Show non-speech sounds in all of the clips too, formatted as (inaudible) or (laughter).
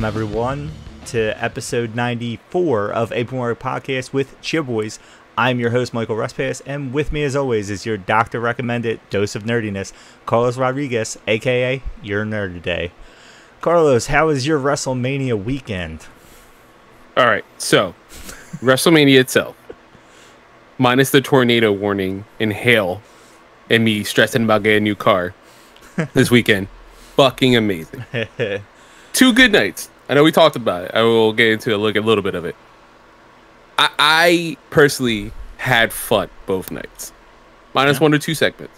Welcome, everyone, to episode 94 of Apron Work Podcast with Cheer Boys. I'm your host, Michael Respass, and with me, as always, is your doctor recommended dose of nerdiness, Carlos Rodriguez, aka your nerd today. Carlos, how was your WrestleMania weekend? All right, so (laughs) WrestleMania itself, minus the tornado warning and hail, and me stressing about getting a new car (laughs) this weekend, fucking amazing. (laughs) Two good nights. I know we talked about it. I will get into a look at a little bit of it. I, I personally had fun both nights, minus Yeah. one or two segments.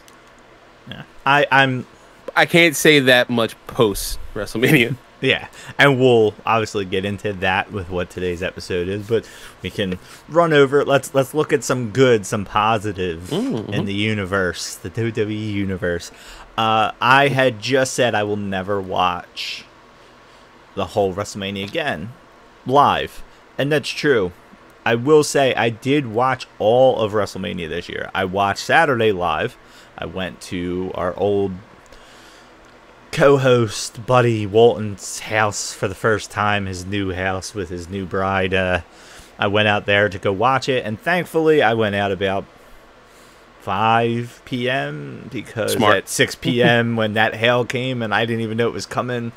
Yeah. I, I'm I can't say that much post WrestleMania. (laughs) Yeah, and we'll obviously get into that with what today's episode is, but we can run over it. Let's let's look at some good, some positive in the universe, the WWE universe. Uh, I had just said I will never watch the whole WrestleMania again live, and that's true. I will say I did watch all of WrestleMania this year. I watched Saturday live. I went to our old co-host Buddy Walton's house for the first time, his new house with his new bride. Uh, I went out there to go watch it, and thankfully, I went out about 5 p.m. because Smart. at 6 p.m. when that hail came and I didn't even know it was coming,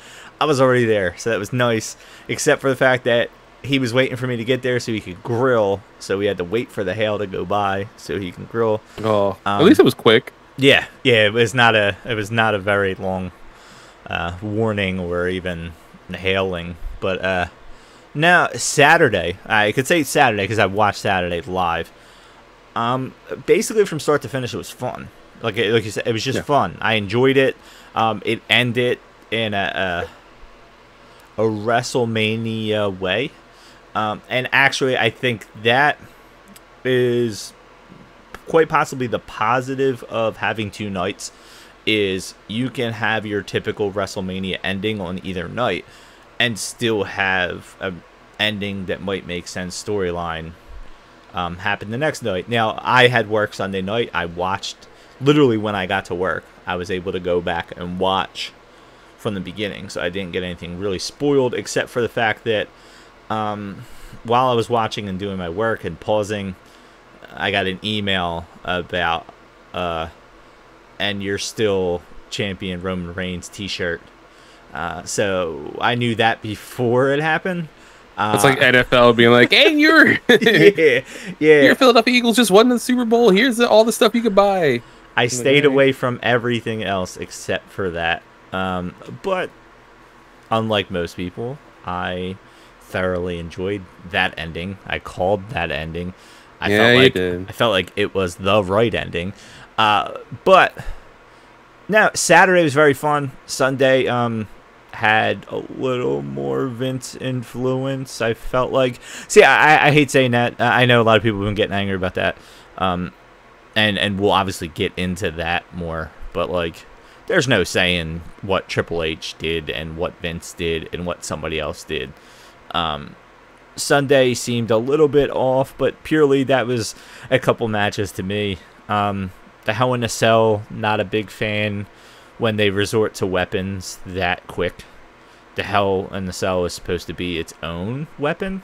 I was already there, so that was nice. Except for the fact that he was waiting for me to get there so he could grill, so we had to wait for the hail to go by so he can grill. Oh, Um, at least it was quick. Yeah, yeah, it was not a it was not a very long uh, warning or even hailing, but uh, now Saturday, I could say Saturday because I watched Saturday live. Um, basically from start to finish, it was fun. Like like you said, it was just Yeah. fun. I enjoyed it. Um, it ended in a a, WrestleMania way, um, and actually, I think that is quite possibly the positive of having two nights is you can have your typical WrestleMania ending on either night and still have a ending that might make sense storyline um, happen the next night. Now I had work Sunday night. I watched literally when I got to work. I was able to go back and watch from the beginning, so I didn't get anything really spoiled except for the fact that um, while I was watching and doing my work and pausing, I got an email about uh and you're still champion Roman Reigns t-shirt. Uh, so I knew that before it happened. Uh, It's like NFL being like, "Hey, you're (laughs) yeah, yeah. (laughs) your Philadelphia Eagles just won the Super Bowl. Here's the, all the stuff you could buy." I stayed away from everything else except for that. Um, but unlike most people, I thoroughly enjoyed that ending. I called that ending. I Yeah, felt you like did. I felt like it was the right ending. Uh, but now Saturday was very fun. Sunday um had a little more Vince influence. I felt like see I, I hate saying that. I I know a lot of people have been getting angry about that. Um, and and we'll obviously get into that more. But like, there's no saying what Triple H did and what Vince did and what somebody else did. Um, Sunday seemed a little bit off, but purely that was a couple matches to me. Um, the Hell in a Cell, not a big fan when they resort to weapons that quick. The Hell in the Cell is supposed to be its own weapon.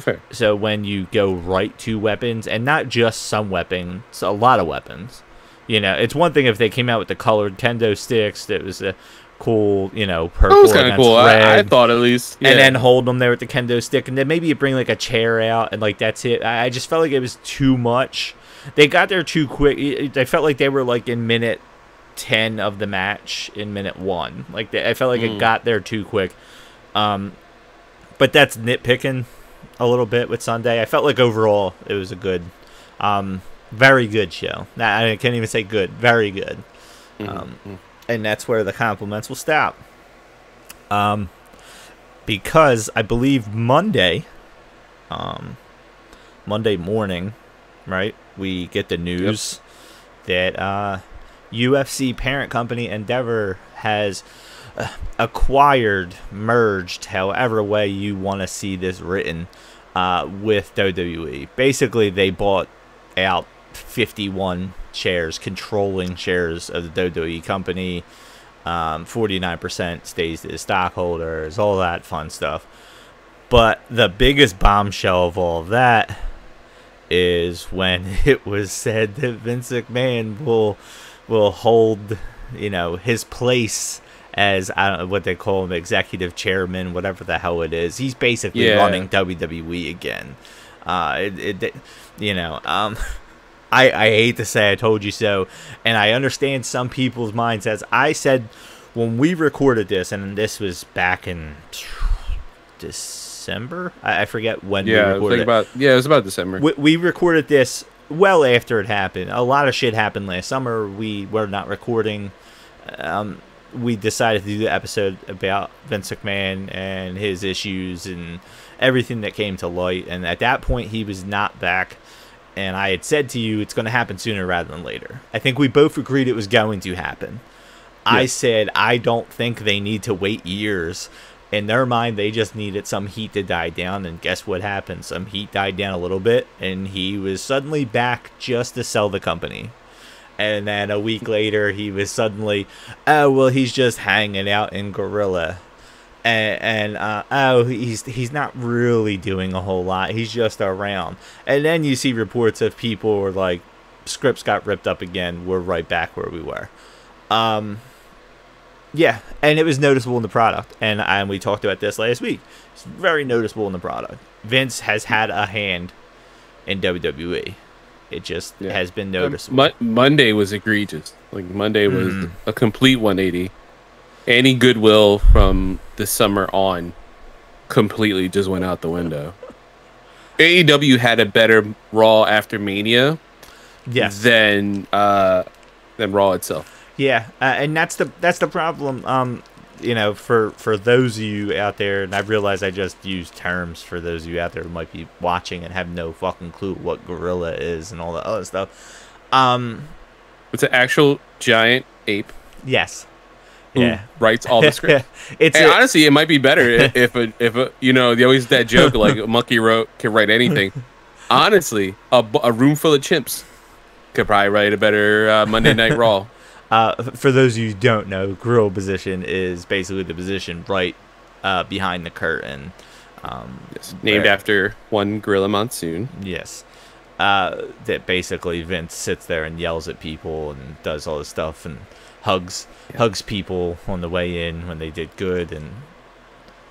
Fair. So when you go right to weapons, and not just some weapons, a lot of weapons. You know, it's one thing if they came out with the colored kendo sticks that was a cool, you know, purple That was kind of cool. I, I thought at least. and then hold them there with the kendo stick, and then maybe you bring like a chair out, and like that's it. I, I just felt like it was too much. They got there too quick. I felt like they were like in minute ten of the match in minute one. Like they, I felt like it Mm. got there too quick. Um, but that's nitpicking a little bit with Sunday. I felt like overall it was a good, um, very good show. I can't even say good, very good. Mhm, um, mhm. And that's where the compliments will stop. Um, because I believe Monday, um, Monday morning, right? We get the news that uh, UFC parent company Endeavor has uh, acquired, merged, however way you want to see this written, uh, with WWE. Basically, they bought out 51 shares, controlling shares of the WWE company. Um, 49% stays to the stockholders, all that fun stuff. But the biggest bombshell of all of that is when (laughs) it was said that Vince McMahon will will hold, you know, his place as I don't know what they call him, executive chairman, whatever the hell it is. He's basically Yeah. running WWE again. Uh, it, it, you know, um, (laughs) I I hate to say I told you so, and I understand some people's mindsets. I said when we recorded this, and this was back in December. I, I forget when we Yeah, it was recorded it. about yeah, it was about December. We, we recorded this well after it happened. A lot of shit happened last summer. We were not recording. Um, we decided to do the episode about Vince McMahon and his issues and everything that came to light. And at that point, he was not back. And I had said to you, it's going to happen sooner rather than later. I think we both agreed it was going to happen. I said, I don't think they need to wait years. In their mind, they just needed some heat to die down. And guess what happened? Some heat died down a little bit, and he was suddenly back just to sell the company. And then a week later, he was suddenly, oh, well, he's just hanging out in Gorilla. And, and uh, oh, he's he's not really doing a whole lot. He's just around. And then you see reports of people were like, scripts got ripped up again. We're right back where we were. Um, yeah, and it was noticeable in the product, and and we talked about this last week. It's very noticeable in the product. Vince has had a hand in WWE. It just Yeah. has been Um, noticeable. Mo- Monday was egregious. Like Monday was Mhm. a complete 180. Any goodwill from the summer on completely just went out the window. AEW had a better Raw after Mania yes, than uh than Raw itself. yeah, uh, and that's the that's the problem. Um, you know, for for those of you out there, and I realize I just used terms for those of you out there who might be watching and have no fucking clue what gorilla is and all that other stuff. Um, It's an actual giant ape yes, yeah, writes all the (laughs) script. it's And a- honestly, it might be better (laughs) if a, if a, you know, they always that joke like a (laughs) monkey wrote can write anything. Honestly, a, a room full of chimps could probably write a better uh, Monday Night Raw. Uh, for those of you who don't know, Gorilla position is basically the position right uh, behind the curtain. Um, Yes, named where- after one Gorilla Monsoon. Yes. Uh, that basically Vince sits there and yells at people and does all this stuff and hugs Yeah. hugs people on the way in when they did good and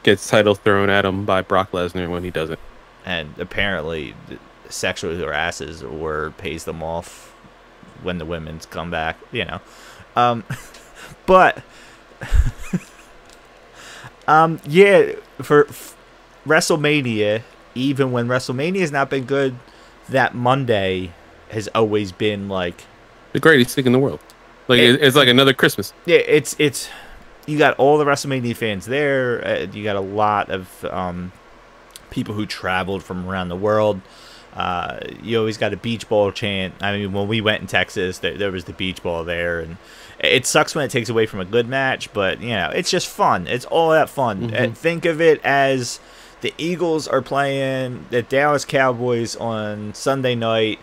Gets title thrown at him by Brock Lesnar when he doesn't. and apparently sexually harasses or pays them off when the women's come back, you know. Um, (laughs) but (laughs) um, yeah, for f- WrestleMania, even when WrestleMania has not been good, that Monday has always been like The greatest thing in the world. Like It- it, it's like another Christmas. yeah, it's it's you got all the WrestleMania fans there. Uh, you got a lot of um, people who traveled from around the world. Uh, you always got a beach ball chant. I mean, when we went in Texas, there, there was the beach ball there, and it sucks when it takes away from a good match. But you know, it's just fun. It's all that fun. Mhm. And think of it as the Eagles are playing the Dallas Cowboys on Sunday night,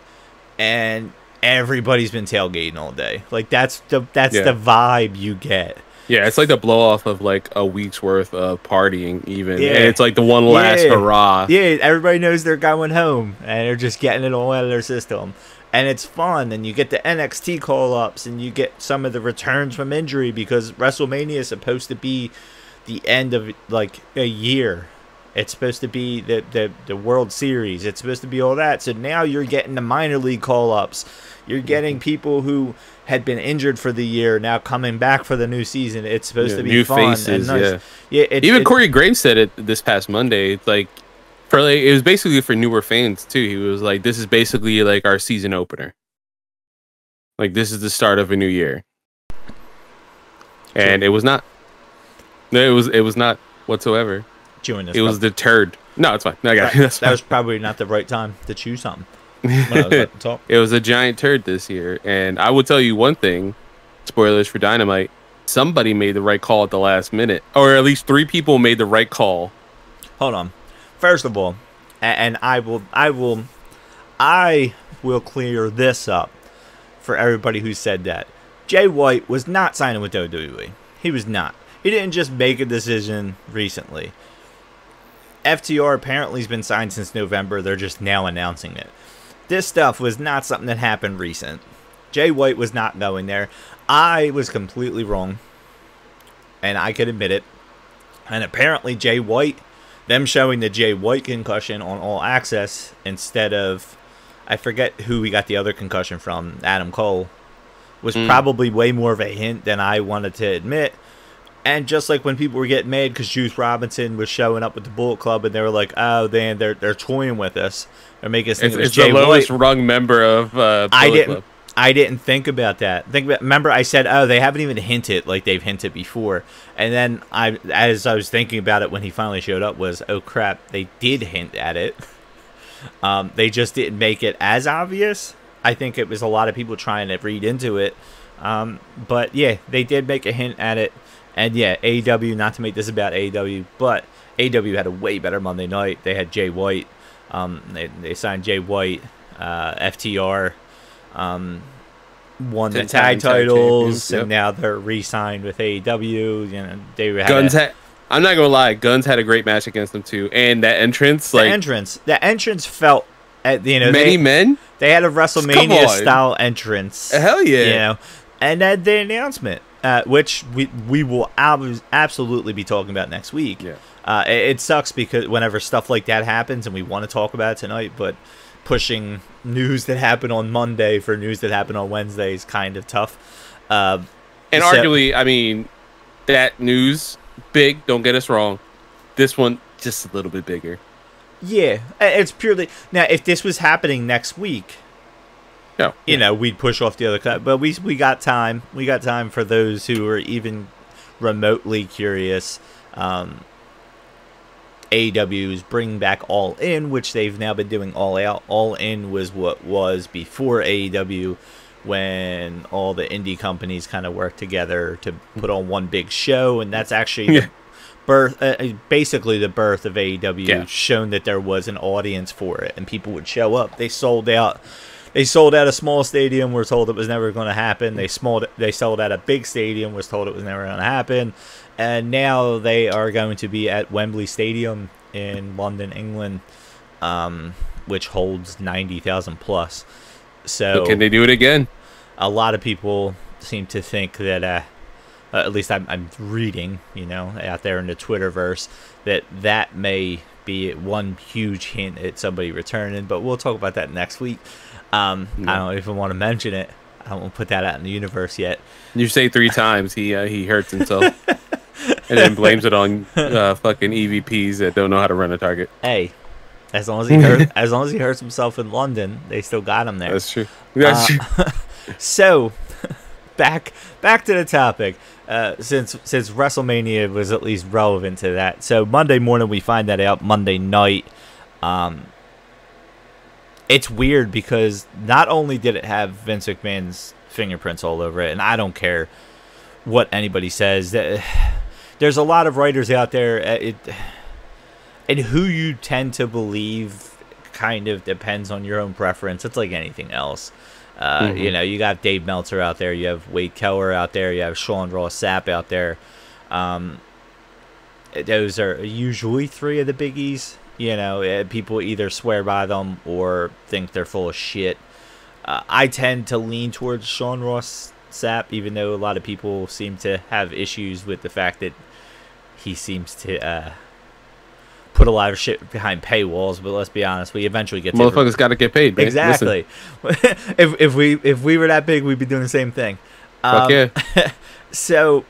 and everybody's been tailgating all day. Like that's the that's Yeah. the vibe you get. Yeah, it's like the blow off of like a week's worth of partying, even. Yeah. And it's like the one last Yeah. hurrah. Yeah, everybody knows they're going home and they're just getting it all out of their system. And it's fun, and you get the NXT call ups, and you get some of the returns from injury because WrestleMania is supposed to be the end of like a year. It's supposed to be the, the, the World Series. It's supposed to be all that. So now you're getting the minor league call ups. You're getting mm-hmm. people who had been injured for the year now coming back for the new season. It's supposed Yeah, to be new fun faces, and nice. yeah. Yeah, it, Even it- Corey Graves said it this past Monday. It's like for like it was basically for newer fans too. He was like, "This is basically like our season opener. Like this is the start of a new year." And it was not. No, it was it was not whatsoever. chewing this. It was deterred. No, it's fine. No, I got it. (laughs) That's that fine. was probably not the right time to choose something. When I was about to talk. it was a giant turd this year. And I will tell you one thing: spoilers for Dynamite. Somebody made the right call at the last minute, or at least three people made the right call. Hold on. First of all, and I will, I will, I will clear this up for everybody who said that. Jay White was not signing with WWE. He was not. He didn't just make a decision recently. FTR apparently has been signed since November. They're just now announcing it. This stuff was not something that happened recent. Jay White was not going there. I was completely wrong. And I could admit it. And apparently Jay White, them showing the Jay White concussion on all access instead of I forget who we got the other concussion from, Adam Cole, was mm. probably way more of a hint than I wanted to admit. And just like when people were getting mad because Juice Robinson was showing up with the Bullet Club, and they were like, "Oh, man, they're they're toying with us. They're making us think it's, it was it's Jay the lowest White. rung member of uh, I didn't. Club. I didn't think about that. Think about. Remember, I said, "Oh, they haven't even hinted like they've hinted before." And then I, as I was thinking about it when he finally showed up, was, "Oh crap, they did hint at it." (laughs) Um, they just didn't make it as obvious. I think it was a lot of people trying to read into it. Um, but yeah, they did make a hint at it. And yeah, AEW, not to make this about AEW, but AEW had a way better Monday night. They had Jay White. Um, they, they signed Jay White, uh, FTR, um, won the tag titles, yep. and now they're re-signed with AEW. You know, they had Guns I'm not gonna lie, Guns had a great match against them too, and that entrance, the like entrance, the entrance felt, at, you know, many they, men. They had a WrestleMania style entrance. Hell yeah, you know, and then the announcement, uh, which we we will ab- absolutely be talking about next week. Yeah, uh, it, it sucks because whenever stuff like that happens, and we want to talk about it tonight, but pushing news that happened on Monday for news that happened on Wednesday is kind of tough. Uh, and so, arguably, I mean, that news big. Don't get us wrong. This one just a little bit bigger. Yeah, it's purely now. If this was happening next week, no, you yeah. know, we'd push off the other cut. But we we got time. We got time for those who are even remotely curious. Um, AEW is bringing back All In, which they've now been doing All Out. All In was what was before AEW when all the indie companies kind of worked together to put on one big show, and that's actually yeah. birth, uh, uh basically the birth of AEW. Yeah. Shown that there was an audience for it, and people would show up. They sold out. They sold out a small stadium. We're told it was never going to happen. They small. They sold out a big stadium. Was told it was never going to happen, and now they are going to be at Wembley Stadium in London, England, um, which holds ninety thousand plus. So but can they do it again? a lot of people seem to think that, uh, uh, at least I'm, I'm reading, you know, out there in the Twitterverse, that that may be one huge hint at somebody returning. But we'll talk about that next week. Um. I don't even want to mention it. I don't want to put that out in the universe yet. You say three times, he uh, he hurts himself, (laughs) and then blames it on uh, fucking EVPs that don't know how to run a target. Hey, as long as he hurt, as long as he hurts himself in London, they still got him there. That's true. That's uh, true. (laughs) so (laughs) back back to the topic. Uh, since since WrestleMania was at least relevant to that, so Monday morning we find that out. Monday night, um, it's weird because not only did it have Vince McMahon's fingerprints all over it, and I don't care what anybody says. (sighs) There's a lot of writers out there. Uh, it, and who you tend to believe kind of depends on your own preference. It's like anything else. Uh, mm-hmm. You know, you got Dave Meltzer out there, you have Wade Keller out there, you have Sean Ross Sapp out there. Um, those are usually three of the biggies. You know, eh, people either swear by them or think they're full of shit. Uh, I tend to lean towards Sean Ross Sapp, even though a lot of people seem to have issues with the fact that he seems to uh, put a lot of shit behind paywalls, but let's be honest, we eventually get to motherfuckers got to get paid. Man. Exactly. (laughs) if if we if we were that big, we'd be doing the same thing. Fuck um, yeah. (laughs) so,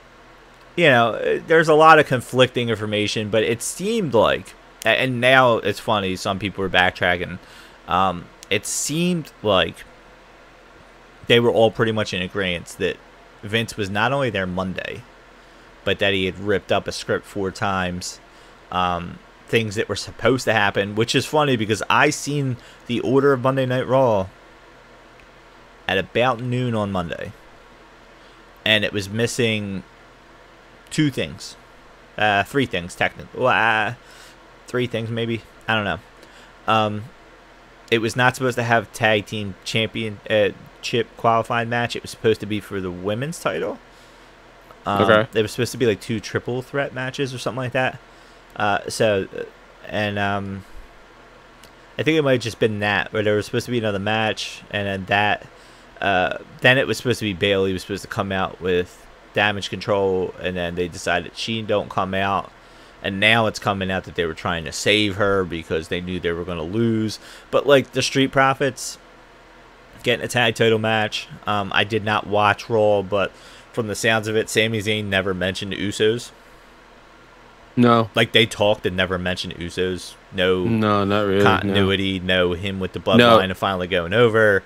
you know, there's a lot of conflicting information, but it seemed like, and now it's funny. Some people are backtracking. Um, it seemed like they were all pretty much in agreement that Vince was not only there Monday, but that he had ripped up a script four times. Um, things that were supposed to happen, which is funny because I seen the order of Monday Night Raw at about noon on Monday, and it was missing two things, uh, three things technically, well, uh, three things maybe. I don't know. Um, it was not supposed to have tag team champion uh, chip qualifying match. It was supposed to be for the women's title. Um, Okay. They were supposed to be like two triple threat matches or something like that. Uh, so, and um, I think it might have just been that where there was supposed to be another match, and then that. Uh, then it was supposed to be Bayley was supposed to come out with damage control, and then they decided she don't come out, and now it's coming out that they were trying to save her because they knew they were going to lose. But like the Street Profits getting a tag title match, um, I did not watch Raw, but from the sounds of it, Sami Zayn never mentioned Usos. No, Like they talked and never mentioned Usos. No no, not really. continuity. No. him with the bloodline No. and finally going over.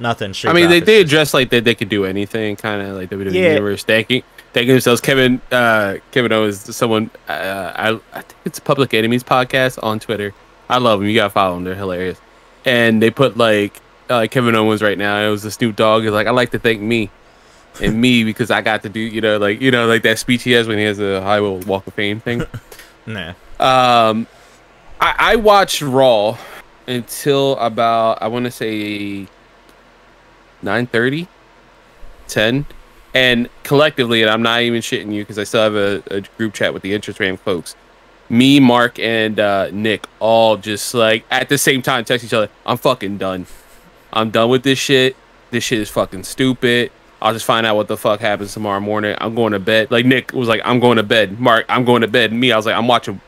Nothing. Street I mean, they, Profits they just- address like that they could do anything, kind of like WWE Yeah. Universe, thanking thanking themselves. Kevin uh, Kevin Owens, someone uh, I I think it's Public Enemies podcast on Twitter. I love them. You gotta follow them. They're hilarious. And they put like uh, Kevin Owens right now. It was the Snoop Dogg. Is like I like to thank me and me (laughs) because I got to do you know like you know like that speech he has when he has the Hollywood Walk of Fame thing. (laughs) Nah. Um, I, I watched Raw until about I want to say 9:30, 10, and collectively, and I'm not even shitting you because I still have a, a group chat with the interest ram folks. Me, Mark, and uh, Nick all just like at the same time text each other. I'm fucking done. I'm done with this shit. This shit is fucking stupid. I'll just find out what the fuck happens tomorrow morning. I'm going to bed. Like Nick was like, I'm going to bed. Mark, I'm going to bed. Me, I was like, I'm watching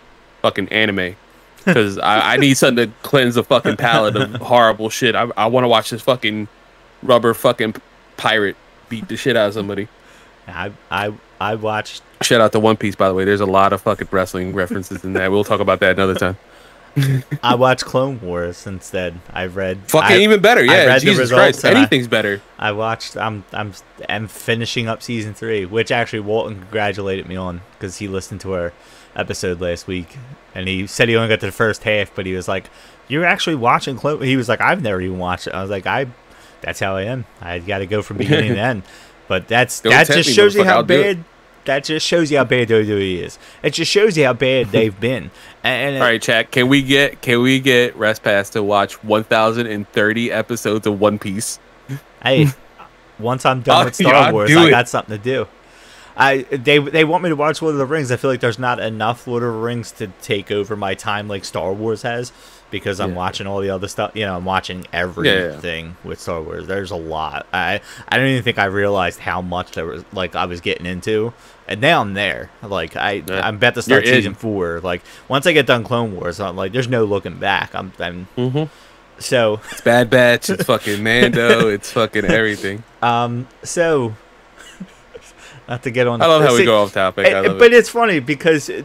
fucking anime because I, I need something to cleanse the fucking palate of (laughs) horrible shit. I, I want to watch this fucking rubber fucking pirate beat the shit out of somebody. I I I watched. Shout out to One Piece, by the way. There's a lot of fucking wrestling references in that. We'll talk about that another time. (laughs) I watched Clone Wars instead. I've read. Fucking I, even better, I yeah. read the Jesus results Christ, and I- anything's better. I watched. I'm I'm I'm finishing up season three, which actually Walton congratulated me on because he listened to our episode last week, and he said he only got to the first half, but he was like, "You're actually watching Clone." He was like, "I've never even watched it." I was like, "I." That's how I am. I got to go from (laughs) beginning to end. But that's Don't that just me, shows you how I'll bad. That just shows you how bad WWE is. It just shows you how bad (laughs) they've been. And, and All right, chat. Can we get can we get Rest Pass to watch 1,030 episodes of One Piece? Hey, (laughs) once I'm done with Star yeah, Wars, I it. got something to do. I they they want me to watch Lord of the Rings. I feel like there's not enough Lord of the Rings to take over my time like Star Wars has because I'm Yeah. watching all the other stuff. You know, I'm watching yeah. everything with Star Wars. There's a lot. I I don't even think I realized how much there was like I was getting into. And now I'm there. Like I, Yeah. I'm about to start You're in. season four. Like once I get done Clone Wars, I'm like, there's no looking back. I'm, I'm Mm-hmm. so It's Bad Batch. It's fucking (laughs) Mando. it's fucking everything. Um, so (laughs) not to get on. I love how we go off topic. But it. it's funny because it,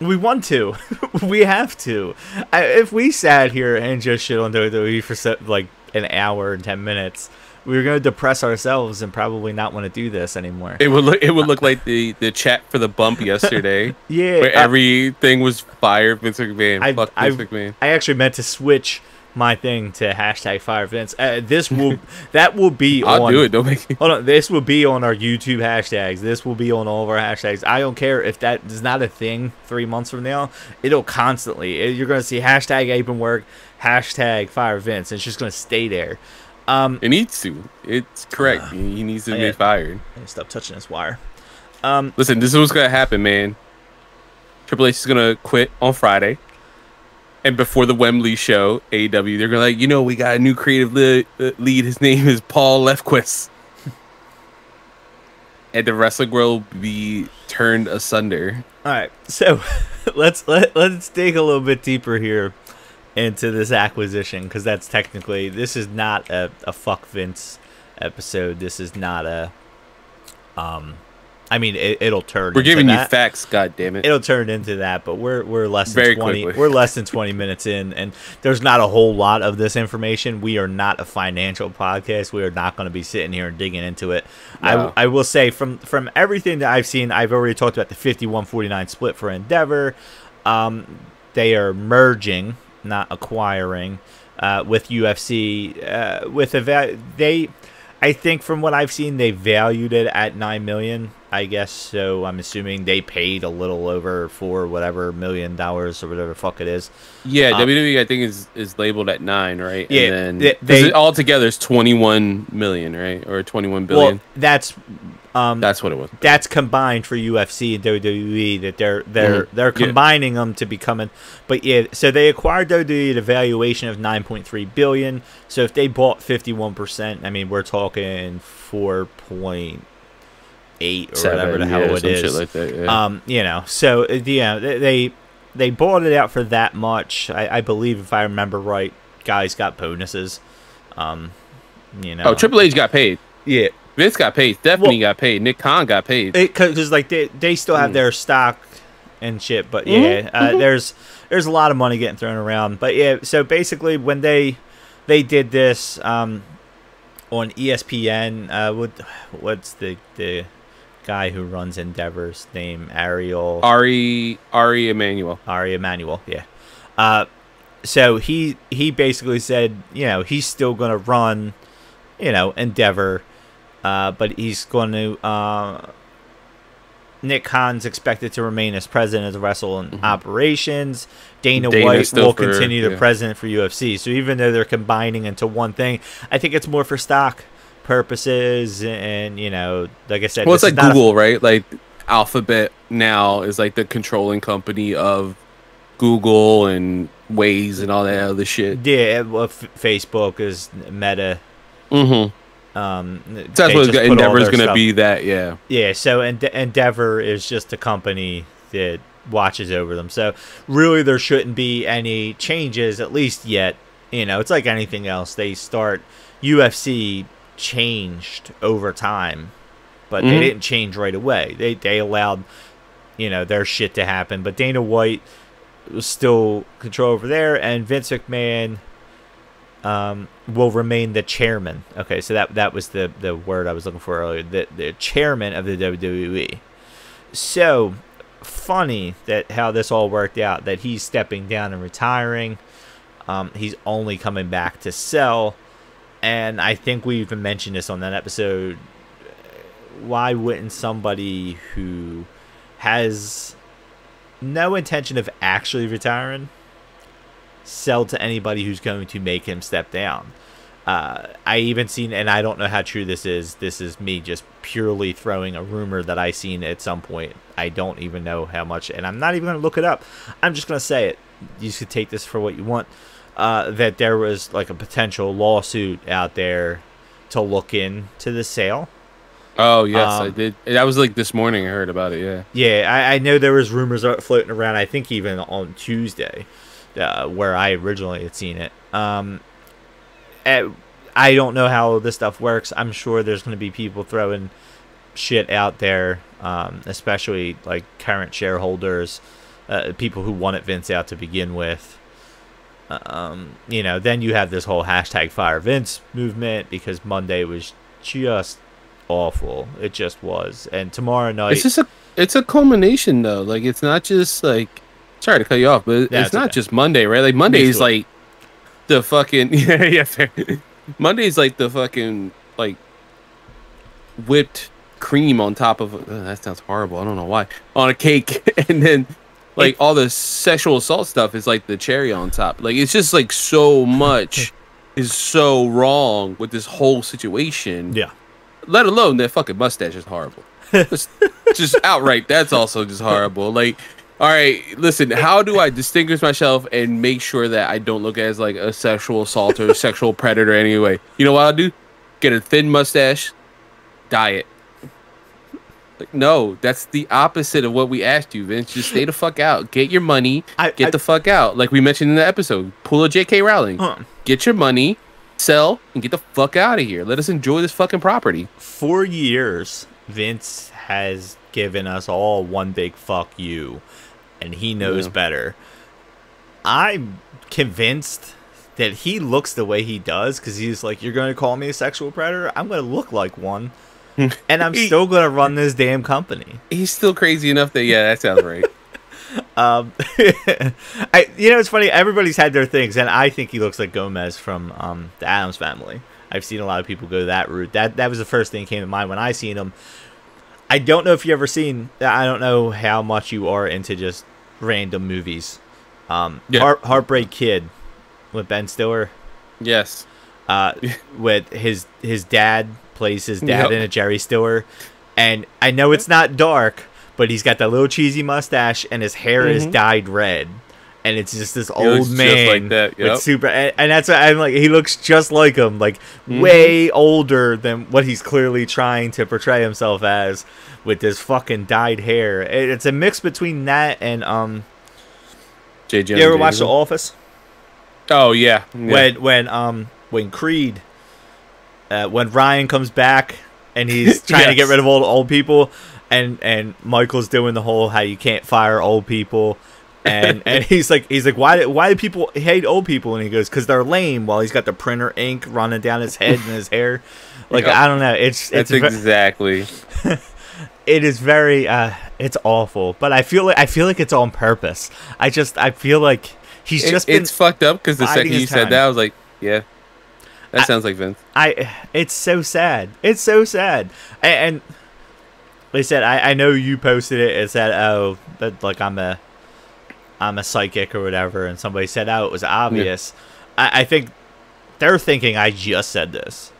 we want to, (laughs) we have to. I, if we sat here and just shit on WWE for se- like an hour and ten minutes, we were going to depress ourselves and probably not want to do this anymore. It would look. It would look like the the chat for the bump (laughs) yesterday, yeah, where uh, everything was fire. Vince McMahon. I- Fuck I- Vince McMahon. I actually meant to switch my thing to hashtag Fire Vince. Uh, this will (laughs) that will be I'll on do it. Don't make me. Hold on, this will be on our YouTube hashtags. This will be on all of our hashtags. I don't care if that is not a thing three months from now. It'll constantly. eh, You're gonna see hashtag Apron work, hashtag Fire Vince. It's just gonna stay there. Um, It needs to. It's correct. (sighs) he he needs to be fired. stop touching this wire. Um, Listen, this is what's gonna happen, man. Triple H is gonna quit on Friday, and before the Wembley show, AEW, they're gonna like, you know, we got a new creative lead. uh, lead. His name is Paul Levesque, (laughs) and the wrestling world will be turned asunder. all right, so (laughs) let's let let's dig a little bit deeper here into this acquisition because that's technically this is not a, a fuck Vince episode. This is not a um. I mean, it, it'll turn. We're giving you facts, God damn it! it'll turn into that but we're we're less than Very 20 quickly. we're less than 20 minutes in and there's not a whole lot of this information we are not a financial podcast we are not going to be sitting here and digging into it No. I, I will say from from everything that i've seen i've already talked about the 51-49 split for endeavor um they are merging not acquiring uh, with ufc uh, with a va- they I think from what I've seen, they valued it at nine million. I guess so. I'm assuming they paid a little over for whatever million dollars or whatever the fuck it is. Yeah, Uh, WWE I think is is labeled at nine, right? Yeah, and then they- they- it all together is twenty one million, right, or 21 billion. Well, that's Um, That's what it was. that's combined for UFC and WWE that they're they're Mhm. they're Yeah. combining them to becoming but yeah so they acquired WWE at a valuation of 9.3 billion so if they bought 51% I mean we're talking 4.8 or whatever the hell yeah, it is Shit like that, yeah. um you know so uh, yeah they they, they bought it out for that much I, I believe if I remember right guys got bonuses um you know oh, Triple H got paid. yeah Vince got paid. Stephanie Well- got paid. Nick Khan got paid. because like they they still have Mm. their stock and shit but Mhm, yeah uh, there's there's a lot of money getting thrown around but yeah so basically when they they did this um on espn uh what what's the the guy who runs endeavors name ariel Ari Ari Emanuel. Ari Emanuel, yeah. Uh, so he he basically said, you know, he's still going to run, you know, Endeavor, uh, but he's going to. Uh, Nick Khan's expected to remain as president of Wrestle and Operations. Dana, Mm-hmm. Dana White will for- continue the yeah. president for UFC. So even though they're combining into one thing, I think it's more for stock purposes. And you know, like I said, Well, it's like not a- Google, right? Like Alphabet now is like the controlling company of Google and Waze and all that other shit. yeah, well, F- Facebook is Meta. Mm-hmm. Um, So that's what just put all Endeavor's gonna be. That yeah. Yeah, so Ende- Endeavor is just a company that watches over them. So really, there shouldn't be any changes, at least yet. You know, it's like anything else. They start UFC changed over time, but they Mhm. didn't change right away. They they allowed you know their shit to happen, but Dana White was still control over there, and Vince McMahon um, will remain the chairman. Okay, so that that was the the word I was looking for earlier. The the chairman of the WWE. So funny that how this all worked out. That he's stepping down and retiring. Um, he's only coming back to sell, and I think we even mentioned this on that episode. Why wouldn't somebody who has no intention of actually retiring sell to anybody who's going to make him step down. Uh, I even seen, and I don't know how true this is. This is me just purely throwing a rumor that I seen at some point. I don't even know how much, and I'm not even going to look it up. I'm just going to say it. You should take this for what you want. Uh, that there was like a potential lawsuit out there to look into the sale. Oh yes, I Um, did. That was like this morning. I heard about it. Yeah. Yeah, I, I know there was rumors floating around. I think even on Tuesday, uh, where I originally had seen it. Um, eh, I don't know how this stuff works. I'm sure there's going to be people throwing shit out there, um, especially like current shareholders, uh, people who wanted Vince out to begin with. Um, you know, then you have this whole hashtag Fire Vince movement because Monday was just awful. It just was, and tomorrow night. It's just a it's a culmination though. Like it's not just like sorry to cut you off, but Yeah, it's it's not okay. just Monday, right? Like Monday is like the fucking (laughs) yeah yeah fair. Monday is like the fucking like whipped cream on top of uh, that sounds horrible. I don't know why on a cake, (laughs) and then like all the sexual assault stuff is like the cherry on top. Like it's just like so much (laughs) is so wrong with this whole situation yeah. let alone that fucking mustache is horrible. just, just outright, that's also just horrible. Like, all right, listen, how do I distinguish myself and make sure that I don't look as like a sexual assaulter, sexual predator anyway? You know what I'll do? Get a thin mustache, dye it. Like, no, that's the opposite of what we asked you, Vince. Just stay the fuck out. Get your money. I- get I- the fuck out. Like we mentioned in the episode. Pull a J.K. Rowling. Huh. Get your money, sell, and get the fuck out of here. Let us enjoy this fucking property. for years, Vince has given us all one big fuck you, and he knows Yeah. better. I'm convinced that he looks the way he does because he's like, You're going to call me a sexual predator? I'm going to look like one. (laughs) and I'm still going to run this damn company. He's still crazy enough that yeah, that sounds right. (laughs) (laughs) Um, I, you know, it's funny. Everybody's had their things, and I think he looks like Gomez from um, the Addams Family. I've seen a lot of people go that route. That that was the first thing that came to mind when I seen him. I don't know if you ever seen. I don't know how much you are into just random movies. Um, Yeah. Heart, Heartbreak Kid with Ben Stiller. yes. Uh, (laughs) with his his dad plays his dad Yep. in a Jerry Stiller, and I know it's not dark, but he's got that little cheesy mustache, and his hair is Mhm. dyed red, and it's just this looks old just man like that, yep. with super, and, and that's what I'm like. He looks just like him, like Mhm. way older than what he's clearly trying to portray himself as, with this fucking dyed hair. It- It's a mix between that and um. JJ. You ever watch The Office? Oh yeah. yeah. when when um when Creed uh, when Ryan comes back and he's (laughs) trying to get rid of all the old people and and Michael's doing the whole how you can't fire old people and (laughs) and he's like he's like why do, why do people hate old people and he goes cuz they're lame while he's got the printer ink running down his head and his hair (laughs) like Yep. I don't know it's That's it's ve- exactly. It is very uh it's awful but I feel like I feel like it's on purpose I just I feel like he's It- just been it's fucked up because the second you said time. that, I was like, yeah, that I- sounds like Vince. I it's so sad. It's so sad. And, and they said I, I know you posted it. It said oh that like I'm a I'm a psychic or whatever, and somebody said oh it was obvious. I, I think they're thinking I just said this.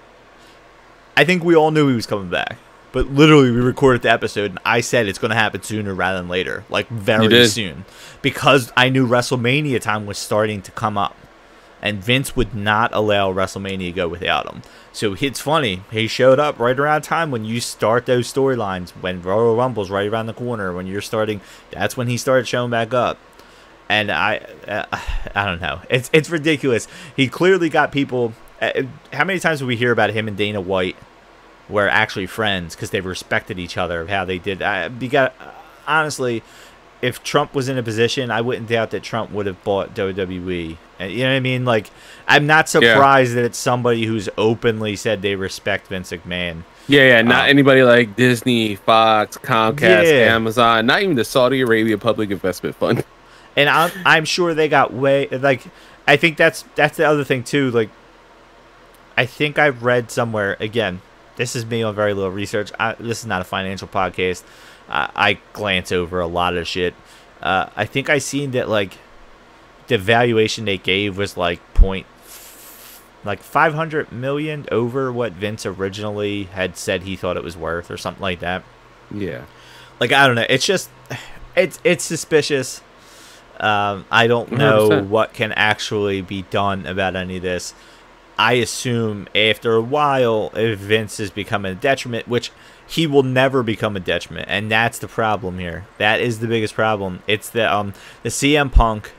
I think we all knew he was coming back. But literally, we recorded the episode, and I said it's going to happen sooner rather than later, like very soon, because I knew WrestleMania time was starting to come up and Vince would not allow WrestleMania to go without him. So it's funny. He showed up right around time when you start those storylines. When Royal Rumble's right around the corner, when you're starting, that's when he started showing back up. And I, uh, I don't know. It's it's ridiculous. He clearly got people. Uh, how many times do we hear about him and Dana White were actually friends because they respected each other? Of how they did. Uh, because honestly, if Trump was in a position, I wouldn't doubt that Trump would have bought WWE. And you know what I mean? Like, I'm not surprised that it's somebody who's openly said they respect Vince McMahon. Yeah, yeah, not Um, anybody like Disney, Fox, Comcast, Yeah. Amazon, not even the Saudi Arabia Public Investment Fund. (laughs) And I'm I'm sure they got way like I think that's that's the other thing too. Like, I think I read somewhere again. This is me on very little research. I, this is not a financial podcast. I, I glance over a lot of shit. Uh, I think I seen that like the valuation they gave was like point like 500 million over what Vince originally had said he thought it was worth or something like that. Yeah. Like I don't know, it's just it's it's suspicious. Um, I don't know 100%. what can actually be done about any of this. I assume after a while, if Vince is becoming a detriment, which he will never become a detriment, and that's the problem here. That is the biggest problem. It's the um the CM Punk,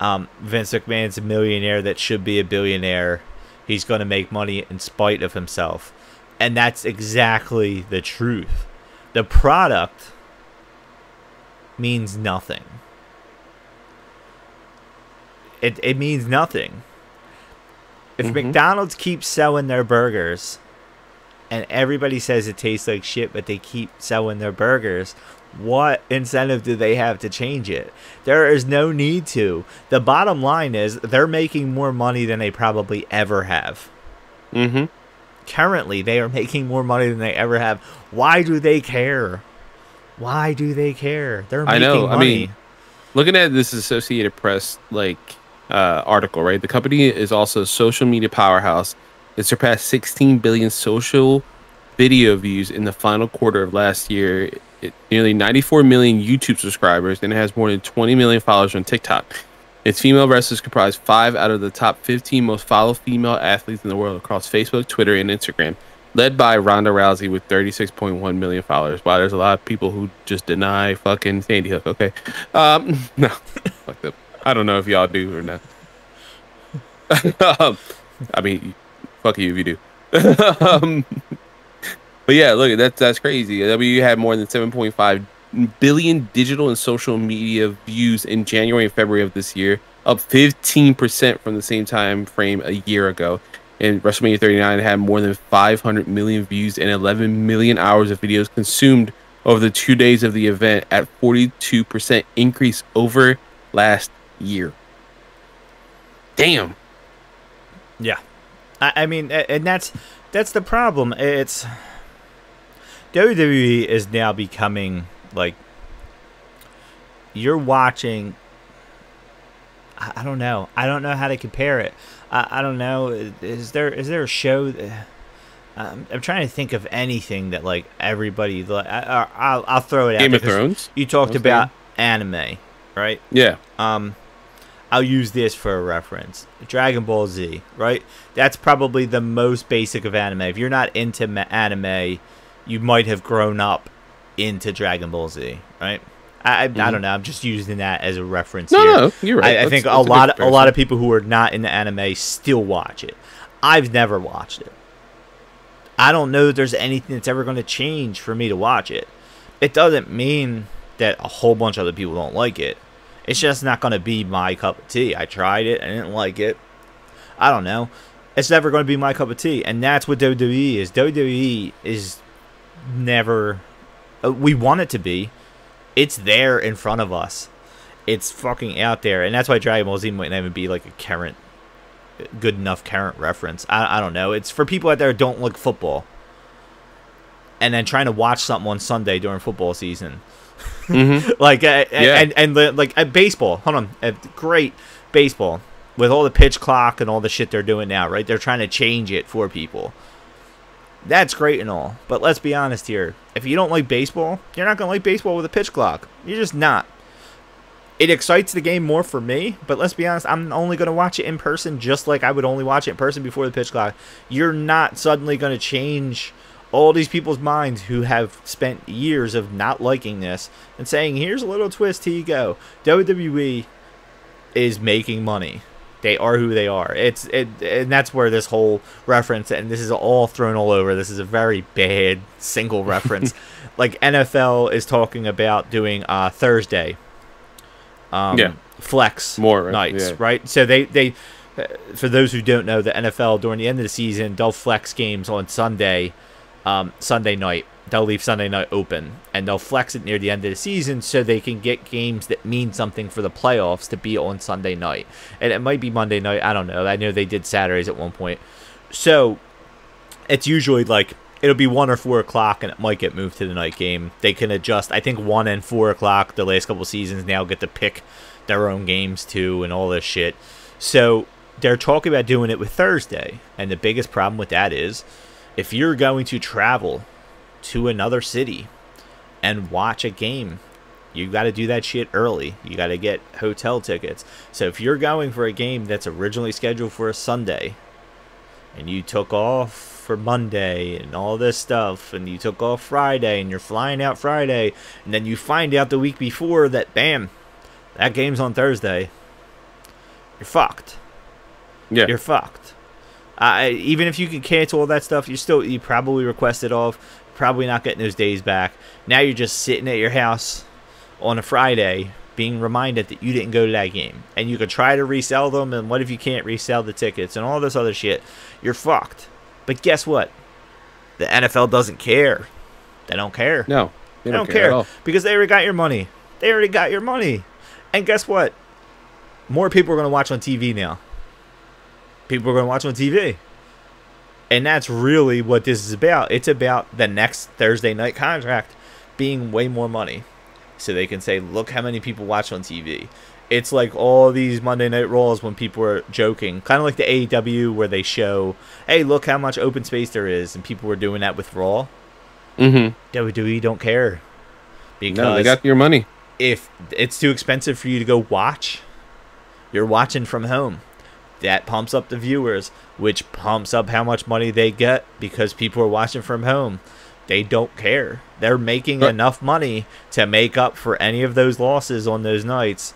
um Vince McMahon's a millionaire that should be a billionaire. He's going to make money in spite of himself, and that's exactly the truth. The product means nothing. It it means nothing. If Mhm. McDonald's keeps selling their burgers and everybody says it tastes like shit but they keep selling their burgers, what incentive do they have to change it? There is no need to. The bottom line is they're making more money than they probably ever have. Mm-hmm. Currently, they are making more money than they ever have. Why do they care? Why do they care? They're I making know, I mean, Looking at this Associated Press like uh, article, right? The company is also a social media powerhouse. It surpassed 16 billion social video views in the final quarter of last year. It, nearly 94 million YouTube subscribers, and it has more than 20 million followers on TikTok. Its female wrestlers comprise five out of the top 15 most followed female athletes in the world across Facebook, Twitter, and Instagram, led by Ronda Rousey with 36.1 million followers. Wow, there's a lot of people who just deny fucking Sandy Hook. Okay, um, (laughs) no, (laughs) fuck them. I don't know if y'all do or not. (laughs) um, I mean, fuck you if you do. (laughs) um, but yeah, look, that's that's crazy. W had more than 7.5 billion digital and social media views in January and February of this year, up 15% from the same time frame a year ago. And WrestleMania 39 had more than 500 million views and 11 million hours of videos consumed over the two days of the event at 42% increase over last year. Damn. Yeah, I, I mean, and that's that's the problem. It's WWE is now becoming like you're watching. I, don't know. I don't know how to compare it. I, I don't know. Is there is there a show? That, I'm, I'm trying to think of anything that like everybody. Like, I, will I'll throw it out. Game there of Thrones. You talked about anime, right? Yeah. Um, I'll use this for a reference. Dragon Ball Z, right? That's probably the most basic of anime. If you're not into anime, you might have grown up into Dragon Ball Z, right? I, I, I don't know. I'm just using that as a reference. Mm-hmm. No, here. no, you're right. I, I think a lot, of, a lot of people who are not into anime still watch it. I've never watched it. I don't know that there's anything that's ever going to change for me to watch it. It doesn't mean that a whole bunch of other people don't like it. It's just not going to be my cup of tea. I tried it. I didn't like it. I don't know. It's never going to be my cup of tea. And that's what WWE is. WWE is never. Uh, we want it to be. It's there in front of us. It's fucking out there. And that's why Dragon Ball Z might not even be like a current, good enough current reference. I, I don't know. It's for people out there who don't like football. And then trying to watch something on Sunday during football season Mhm. (laughs) like uh, Yeah. and and the, like uh, baseball. Hold on, uh, great baseball with all the pitch clock and all the shit they're doing now. Right, they're trying to change it for people. That's great and all, but let's be honest here. If you don't like baseball, you're not gonna like baseball with a pitch clock. You're just not. It excites the game more for me, but let's be honest, I'm only going to watch it in person just like I would only watch it in person before the pitch clock. You're not suddenly going to change all these people's minds who have spent years of not liking this and saying, here's a little twist, here you go. WWE is making money. They are who they are. It's it, and that's where this whole reference and this is all thrown all over. This is a very bad single reference. (laughs) like NFL is talking about doing uh, Thursday um, Yeah. flex More, right? nights, Yeah. right? So they they uh, for those who don't know, the NFL during the end of the season they'll flex games on Sunday, um, Sunday night. They'll leave Sunday night open and they'll flex it near the end of the season so they can get games that mean something for the playoffs to be on Sunday night. And it might be Monday night. I don't know. I know they did Saturdays at one point. So it's usually like it'll be one or four o'clock and it might get moved to the night game. They can adjust. I think one and four o'clock the last couple seasons now get to pick their own games too and all this shit. So they're talking about doing it with Thursday. And the biggest problem with that is if you're going to travel to another city and watch a game, you got to do that shit early. You got to get hotel tickets. So if you're going for a game that's originally scheduled for a Sunday and you took off for Monday and all this stuff, and you took off Friday and you're flying out Friday, and then you find out the week before that, bam, that game's on Thursday, you're fucked. Yeah. You're fucked. Uh, even if you can cancel all that stuff, you still you probably requested off. Probably not getting those days back. Now you're just sitting at your house on a Friday, being reminded that you didn't go to that game, and you could try to resell them. And what if you can't resell the tickets and all this other shit? You're fucked. But guess what? The NFL doesn't care. They don't care. no, They they don't, care, at all. because they already got your money. They already got your money. And guess what? More people are going to watch on TV now. People are going to watch on TV. And that's really what this is about. It's about the next Thursday night contract being way more money. So they can say, look how many people watch on TV. It's like all these Monday Night Raws when people are joking. Kind of like the AEW where they show, hey, look how much open space there is. And people were doing that with Raw. Mm-hmm. WWE don't care. Because No, they got your money. if it's too expensive for you to go watch, you're watching from home. That pumps up the viewers, which pumps up how much money they get because people are watching from home. They don't care. They're making But- enough money to make up for any of those losses on those nights.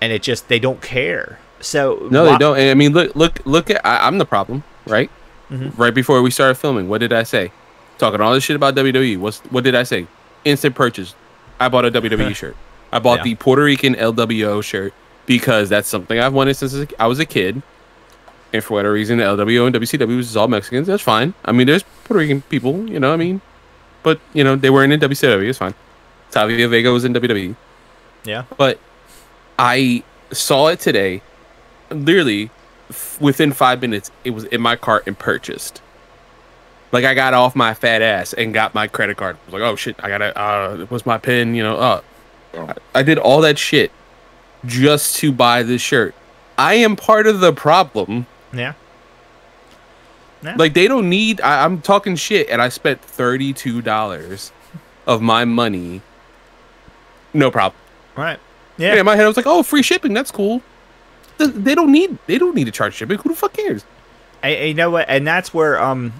And it just they don't care. So No, why- they don't. I mean, look, look, look at. I, I'm the problem, right? Mhm. Right before we started filming, what did I say? Talking all this shit about WWE. What's what did I say? Instant purchase. I bought a WWE (laughs) shirt. I bought Yeah. the Puerto Rican LWO shirt because that's something I've wanted since I was a kid. And for whatever reason, the LWO and WCW is all Mexicans. That's fine. I mean, there's Puerto Rican people, you know. what I mean, but you know, they weren't in WCW. It's fine. Savio Vega was in WWE. Yeah. But I saw it today. Literally, f- within five minutes, it was in my cart and purchased. Like I got off my fat ass and got my credit card. I was like, oh shit, I gotta. Uh, what's my pin? You know, uh, I, I did all that shit just to buy this shirt. I am part of the problem. Yeah. Yeah. Like they don't need. I, I'm talking shit, and I spent thirty two dollars of my money. No problem. Right. Yeah. Yeah. in my head, I was like, "Oh, free shipping. That's cool." They don't need. They don't need to charge shipping. Who the fuck cares? And, and you know what? And that's where um,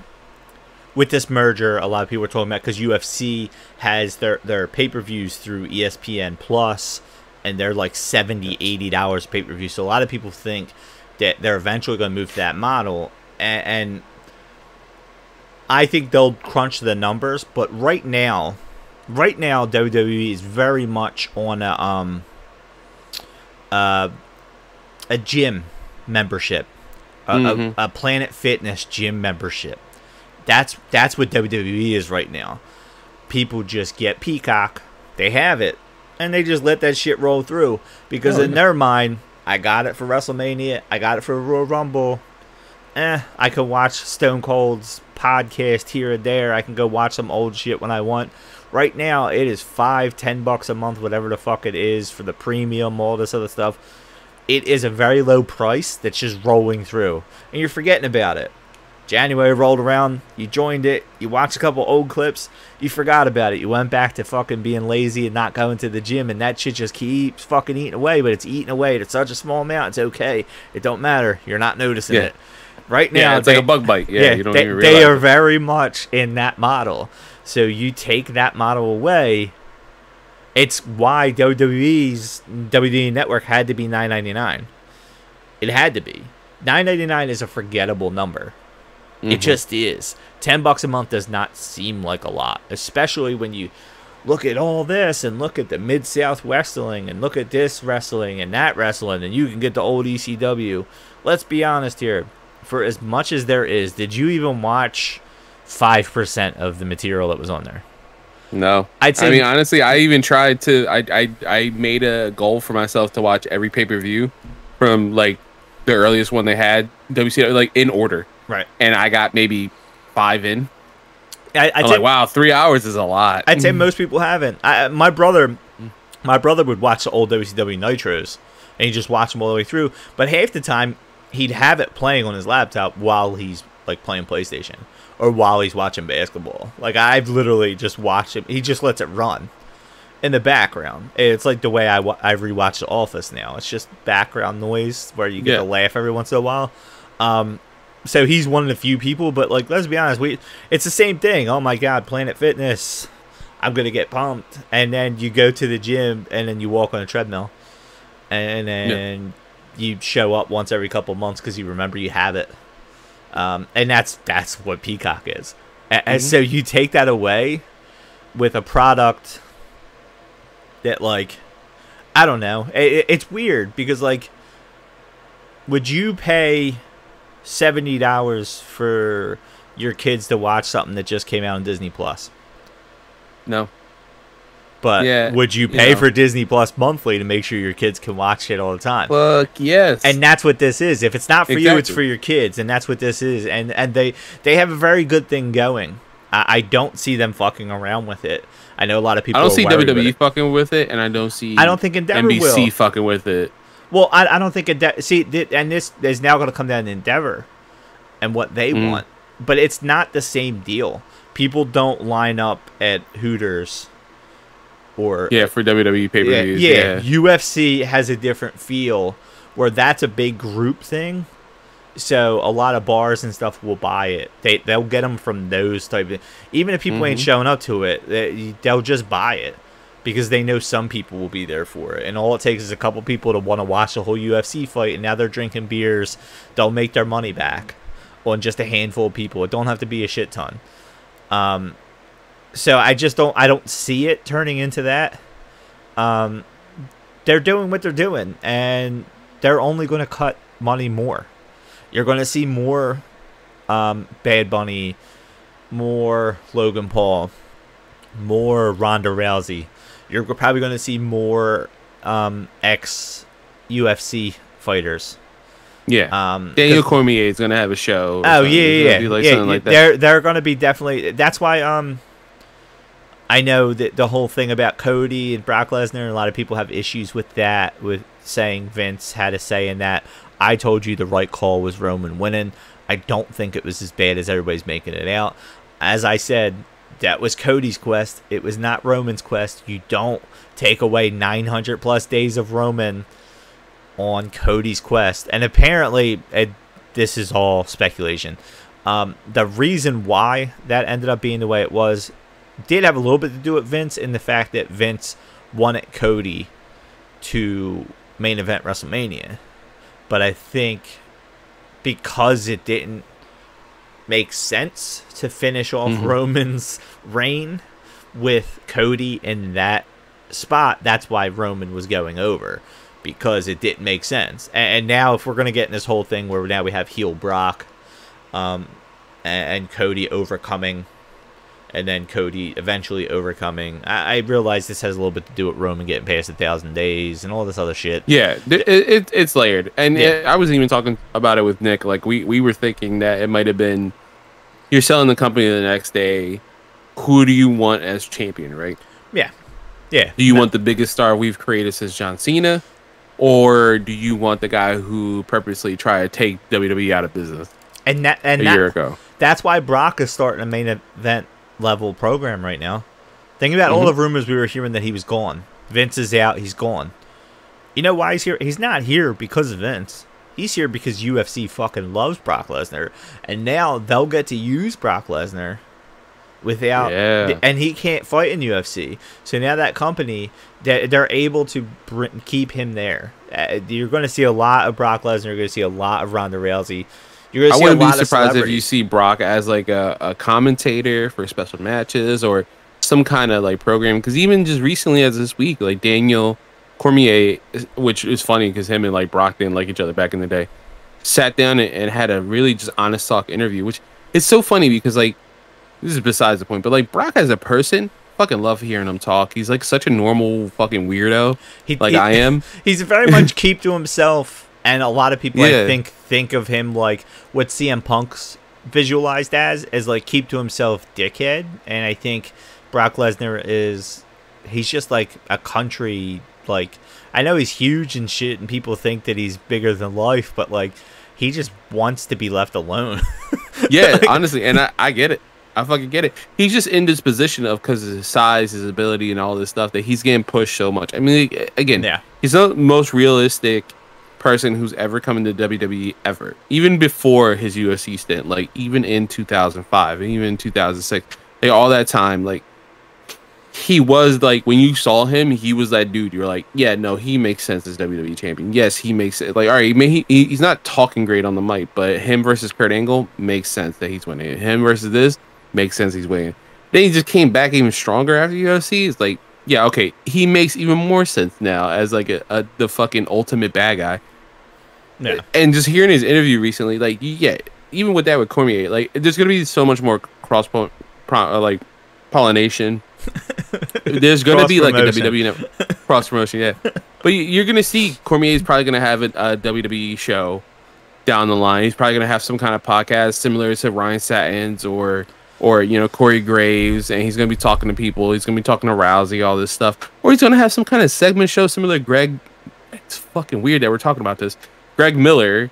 with this merger, a lot of people are talking about because UFC has their their pay per views through ESPN Plus, and they're like 70 80 dollars pay per view. So a lot of people think that they're eventually going to move to that model, and, and I think they'll crunch the numbers. But right now, right now WWE is very much on a um uh a gym membership, a, Mhm. a, a Planet Fitness gym membership. That's that's what WWE is right now. People just get Peacock, they have it, and they just let that shit roll through because Oh, in yeah. their mind, I got it for WrestleMania, I got it for Royal Rumble. Eh, I can watch Stone Cold's podcast here and there. I can go watch some old shit when I want. Right now, it is five, ten bucks a month, whatever the fuck it is for the premium, all this other stuff. It is a very low price that's just rolling through, and you're forgetting about it. January rolled around, you joined it, you watched a couple old clips, you forgot about it. You went back to fucking being lazy and not going to the gym, and that shit just keeps fucking eating away. But it's eating away. It's such a small amount. It's okay. It don't matter. You're not noticing Yeah. it. Right now, Yeah, it's like a bug bite. Yeah, you don't they, even they are it. very much in that model. So you take that model away. It's why WWE's WWE Network had to be nine ninety nine. It had to be nine ninety nine is a forgettable number. It Mhm. just is. Ten bucks a month does not seem like a lot, especially when you look at all this and look at the Mid South Wrestling and look at this wrestling and that wrestling, and you can get the old ECW. Let's be honest here. For as much as there is, did you even watch five percent of the material that was on there? No, I'd say- I mean, honestly, I even tried to. I I I made a goal for myself to watch every pay per view from like the earliest one they had WCW like in order, Right. and I got maybe five in. I, say, like, wow, three hours is a lot. I'd say most people haven't. I, my brother, my brother would watch the old WCW Nitros, and he just watch them all the way through. But half the time, he'd have it playing on his laptop while he's like playing PlayStation or while he's watching basketball. Like I've literally just watched him. He just lets it run in the background. It's like the way I wa- I rewatch The Office now. It's just background noise where you get Yeah. to laugh every once in a while. Um, so he's one of the few people, but like let's be honest, we it's the same thing. Oh my god, Planet Fitness. I'm gonna get pumped, and then you go to the gym, and then you walk on a treadmill, and then you show up once every couple months because you remember you have it. Um, and that's that's what Peacock is. And Mhm. so you take that away with a product that like I don't know. I- I- it's weird because like would you pay seventy dollars for your kids to watch something that just came out on Disney Plus? no, But Yeah, would you you pay know. for Disney Plus monthly to make sure your kids can watch it all the time? fuck yes. and that's what this is. If it's not for you, it's for your kids, and that's what this is. And and they they have a very good thing going. I, I don't see them fucking around with it. I know a lot of people. I don't see with WWE fucking with it, and I don't see. I don't think Endeavor NBC will. fucking with it. Well, I, I don't think Endeavor. See, th- and this is now going to come down to Endeavor and what they Mm. want, but it's not the same deal. People don't line up at Hooters or Yeah, for WWE pay per yeah, views. yeah, Yeah, UFC has a different feel where that's a big group thing. So a lot of bars and stuff will buy it. They they'll get them from those type of. Even if people ain't Mhm. showing up to it, they, they'll just buy it because they know some people will be there for it. And all it takes is a couple people to want to watch the whole UFC fight, and now they're drinking beers. They'll make their money back on just a handful of people. It don't have to be a shit ton. Um, so I just don't I don't see it turning into that. Um, they're doing what they're doing, and they're only going to cut money more. You're going to see more um, Bad Bunny, more Logan Paul, more Ronda Rousey. You're probably going to see more um, ex UFC fighters. yeah. Um, Daniel Cormier is gonna have a show. Oh something. yeah, yeah, yeah. like, yeah, yeah. like. They're they're gonna be definitely. That's why um, I know that the whole thing about Cody and Brock Lesnar, a lot of people have issues with that, with saying Vince had a say in that. I told you the right call was Roman winning. I don't think it was as bad as everybody's making it out. As I said, that was Cody's quest. It was not Roman's quest. You don't take away 900 plus days of Roman on Cody's quest. And apparently, it, this is all speculation. Um, the reason why that ended up being the way it was did have a little bit to do with Vince in the fact that Vince wanted Cody to main event WrestleMania. But I think because it didn't make sense to finish off Mhm. Roman's reign with Cody in that spot, that's why Roman was going over because it didn't make sense. And, and now, if we're going to get in this whole thing where now we have heel Brock um, and Cody overcoming and then Cody eventually overcoming. I, I realize this has a little bit to do with Roman getting past a thousand days and all this other shit. Yeah, it, it, it's layered, and Yeah. uh, I was even talking about it with Nick. Like we we were thinking that it might have been you're selling the company the next day. Who do you want as champion? Right? Yeah, yeah. Do you want the biggest star we've created since John Cena, or do you want the guy who purposely tried to take WWE out of business And that and a that, year ago? that's why Brock is starting a main event level program right now. Think about all Mhm. the rumors we were hearing that he was gone. Vince is out. He's gone. You know why he's here? He's not here because of Vince. He's here because UFC fucking loves Brock Lesnar, and now they'll get to use Brock Lesnar without, Yeah. and he can't fight in UFC. So now that company, they they're able to keep him there. Uh, you're going to see a lot of Brock Lesnar. You're going to see a lot of Ronda Rousey. You're going I to see wouldn't be surprised if you see Brock as like a, a commentator for special matches or some kind of like program. Because even just recently, as this week, like Daniel Cormier, which is funny because him and like Brock didn't like each other back in the day, sat down and, and had a really just honest talk interview. Which is so funny because like this is besides the point, but like Brock as a person, fucking love hearing him talk. He's like such a normal fucking weirdo, He- like he- I am. (laughs) He's very much (laughs) keep to himself, and a lot of people I think think of him like what CM Punk's visualized as as like keep to himself dickhead, and I think Brock Lesnar is he's just like a country like I know he's huge and shit, and people think that he's bigger than life, but like he just wants to be left alone. (laughs) yeah, honestly, and I, I get it. I fucking get it. He's just in this position of because of his size, his ability, and all this stuff that he's getting pushed so much. I mean, again, Yeah. he's the most realistic person who's ever come into WWE ever. Even before his UFC stint, like even in 2005 and even in 2006, like all that time, like he was like when you saw him, he was that dude. You're like, yeah, no, he makes sense as WWE champion. Yes, he makes it. Like, all right, he, he he's not talking great on the mic, but him versus Kurt Angle makes sense that he's winning. Him versus this makes sense he's winning. Then he just came back even stronger after UFC. It's like, yeah, okay, he makes even more sense now as like a, a the fucking ultimate bad guy. Yeah. And just hearing his interview recently, like, yeah, even with that with Cormier, like, there's gonna be so much more cross po- pro- uh, like pollination. (laughs) There's gonna be like a WWE cross promotion, yeah. But you- you're gonna see Cormier's probably gonna have a, a WWE show down the line. He's probably gonna have some kind of podcast similar to Ryan Satin's or or you know Corey Graves, and he's gonna be talking to people. He's gonna be talking to Rousey, all this stuff, or he's gonna have some kind of segment show similar to Greg. It's fucking weird that we're talking about this. Greg Miller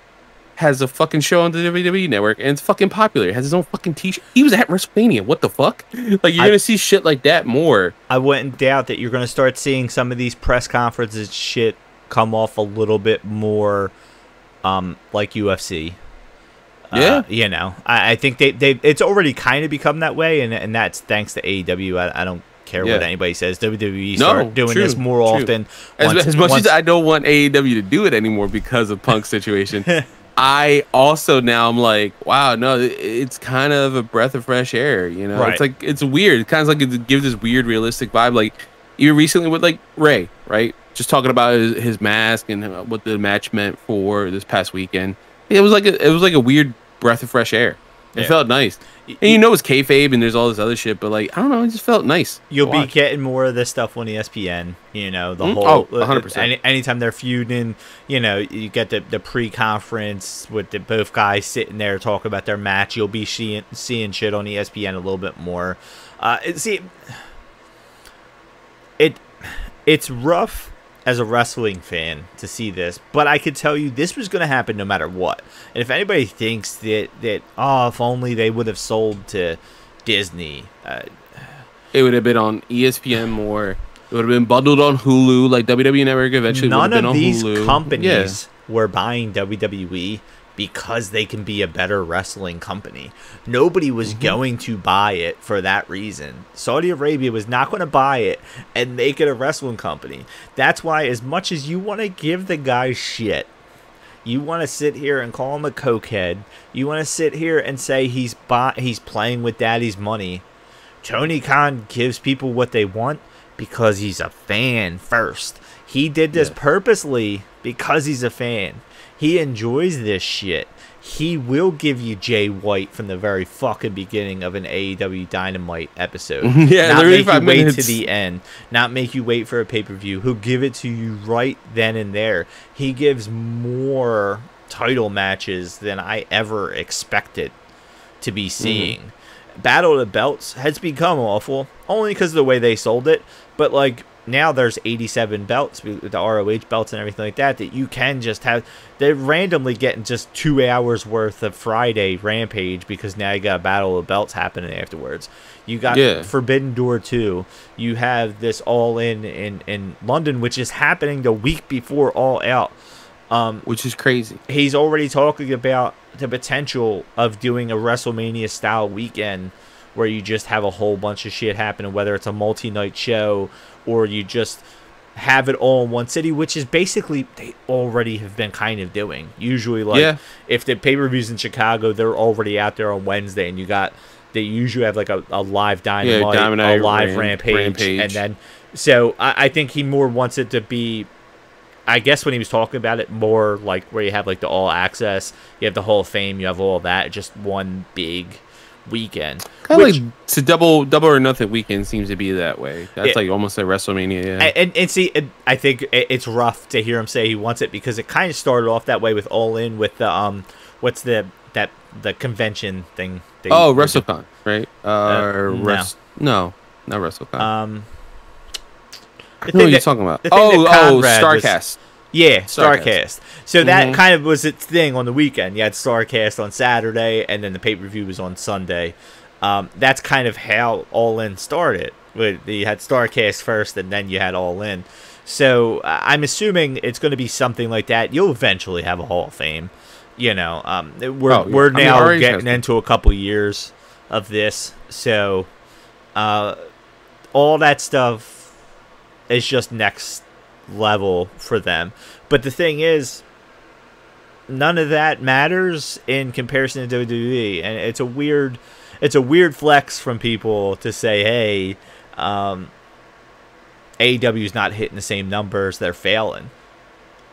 has a fucking show on the WWE network and it's fucking popular. He has his own fucking t-shirt. He was at WrestleMania. What the fuck? Like you're I- gonna see shit like that more. I wouldn't doubt that you're going to start seeing some of these press conferences shit come off a little bit more um, like UFC. Uh, Yeah. you know, I, I think they they it's already kind of become that way, and and that's thanks to AEW. I, I don't care what anybody says. WWE No, start doing true, this more true. often. As, once- as much once- as I don't want AEW to do it anymore because of Punk's situation, (laughs) I also now I'm like, wow, no, it's kind of a breath of fresh air. You know, Right. it's like it's weird. It kind of like it gives this weird, realistic vibe. Like even recently with like Rey, right? Just talking about his, his mask and uh, what the match meant for this past weekend. It was like a, it was like a weird breath of fresh air. It Yeah. felt nice. And you know it's kayfabe and there's all this other shit, but like I don't know, it just felt nice. You'll be getting more of this stuff on ESPN. You know, the Mm, whole. oh, 100%. Any, anytime they're feuding, you know, you get the, the pre conference with the both guys sitting there talking about their match. You'll be seeing, seeing shit on ESPN a little bit more. Uh, see, it it's rough as a wrestling fan to see this, but I could tell you this was going to happen no matter what. And if anybody thinks that that oh, if only they would have sold to Disney, uh, It would have been on ESPN more. It would have been bundled on Hulu, like WWE Network eventually. would have none been of on these Hulu. companies were buying WWE because they can be a better wrestling company. Nobody was Mm-hmm. going to buy it for that reason. Saudi Arabia was not going to buy it and make it a wrestling company. That's why, as much as you want to give the guy shit, you want to sit here and call him a cokehead. You want to sit here and say he's buy- he's playing with daddy's money. Tony Khan gives people what they want because he's a fan first. He did this Yeah. purposely because he's a fan. He enjoys this shit. He will give you Jay White from the very fucking beginning of an AEW Dynamite episode. (laughs) Yeah, not make you five wait to the end. Not make you wait for a pay per view. He'll give it to you right then and there. He gives more title matches than I ever expected to be seeing. Battle of the Belts has become awful only because of the way they sold it. But like now, there's 87 belts with the ROH belts and everything like that that you can just have. They're randomly getting just two hours worth of Friday Rampage because now you got a Battle of Belts happening afterwards. You got Yeah. Forbidden Door 2. You have this All In in in London, which is happening the week before All Out. Um, which is crazy. he's already talking about the potential of doing a WrestleMania style weekend where you just have a whole bunch of shit happening, whether it's a multi night show or you just have it all in one city, which is basically they already have been kind of doing. Usually, like Yeah. if the pay per views in Chicago, they're already out there on Wednesday, and you got they usually have like a, a live dynamite, Dynamite, a live Ram- rampage, Rampage. and then so I, I think he more wants it to be I guess when he was talking about it, more like where you have like the all access, you have the Hall of Fame, you have all that, just one big weekend. Kind of Which- like it's a double double or nothing weekend seems to be that way. That's Yeah. like almost like WrestleMania. Yeah. And, and, see, it, I think it, it's rough to hear him say he wants it because it kind of started off that way with All In with the um, what's the that the convention thing? they- oh. WrestleCon, right? Uh, or no. Rest- no, not WrestleCon. Um, the I know what you're talking about. Oh, oh, Conrad was- Starcast. Yeah, Starcast. Starcast. So that Mhm. kind of was its thing on the weekend. You had Starcast on Saturday, and then the pay per view was on Sunday. Um, that's kind of how All In started. With- You had Starcast first, and then you had All In. So uh, I'm assuming it's going to be something like that. You'll eventually have a Hall of Fame. You know, um, we're Oh, yeah. we're I mean, now getting into a couple years of this, so uh, all that stuff is just next level for them. But the thing is, none of that matters in comparison to WWE, and it's a weird, it's a weird flex from people to say, "Hey, um, AEW's not hitting the same numbers; they're failing."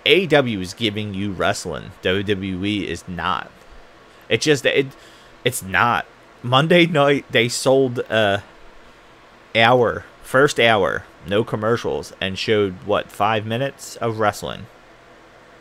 AEW is giving you wrestling. WWE is not. It just it, it's not. Monday night they sold a hour, first hour, no commercials, and showed what five minutes of wrestling.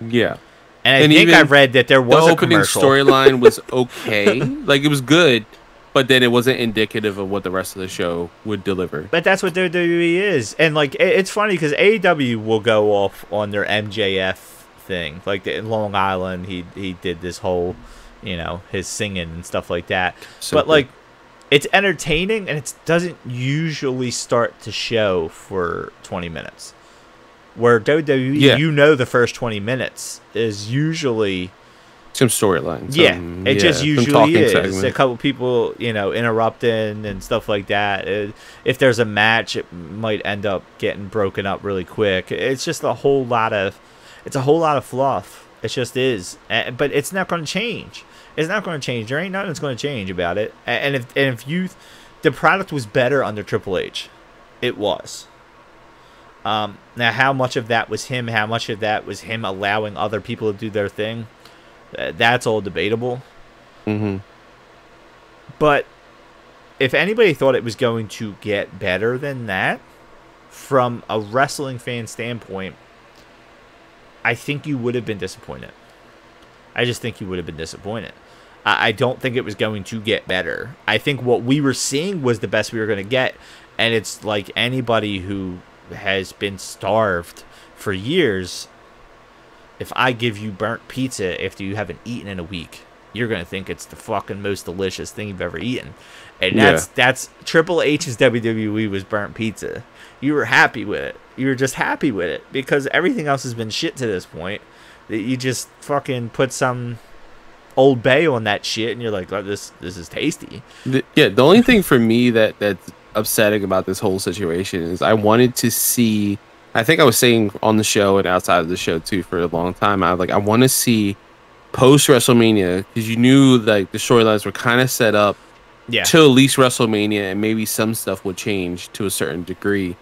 Yeah. And I And think I read that there was the opening storyline was (laughs) okay. like it was good, but then it wasn't indicative of what the rest of the show would deliver. But that's what WWE is, and like it's funny because AEW will go off on their MJF thing, like in Long Island, he he did this whole, you know, his singing and stuff like that. So but like, it's entertaining, and it doesn't usually start to show for twenty minutes. Where WWE, Yeah. you know, the first twenty minutes is usually some storyline. yeah, it just usually is. segment. A couple people, you know, interrupting and stuff like that. It- if there's a match, it might end up getting broken up really quick. It's just a whole lot of, it's a whole lot of fluff. It just is, but it's not going to change. It's not going to change. There ain't nothing that's going to change about it. And if and if you, the product was better under Triple H, it was. Um, now, how much of that was him? How much of that was him allowing other people to do their thing? Uh, That's all debatable. Mhm. But if anybody thought it was going to get better than that, from a wrestling fan standpoint, I think you would have been disappointed. I just think you would have been disappointed. I, don't think it was going to get better. I think what we were seeing was the best we were going to get. And it's like anybody who has been starved for years, if I give you burnt pizza after you haven't eaten in a week, you're gonna think it's the fucking most delicious thing you've ever eaten. And that's Yeah. that's Triple H's WWE was burnt pizza. You were happy with it. You were just happy with it because everything else has been shit to this point. That you just fucking put some Old Bay on that shit, and you're like, oh, this this is tasty. The, yeah, the only thing for me that that's upsetting about this whole situation is I wanted to see. I think I was saying on the show and outside of the show too for a long time. I was like, I want to see post WrestleMania because you knew like the storylines were kind of set up Yeah, till at least WrestleMania, and maybe some stuff would change to a certain degree.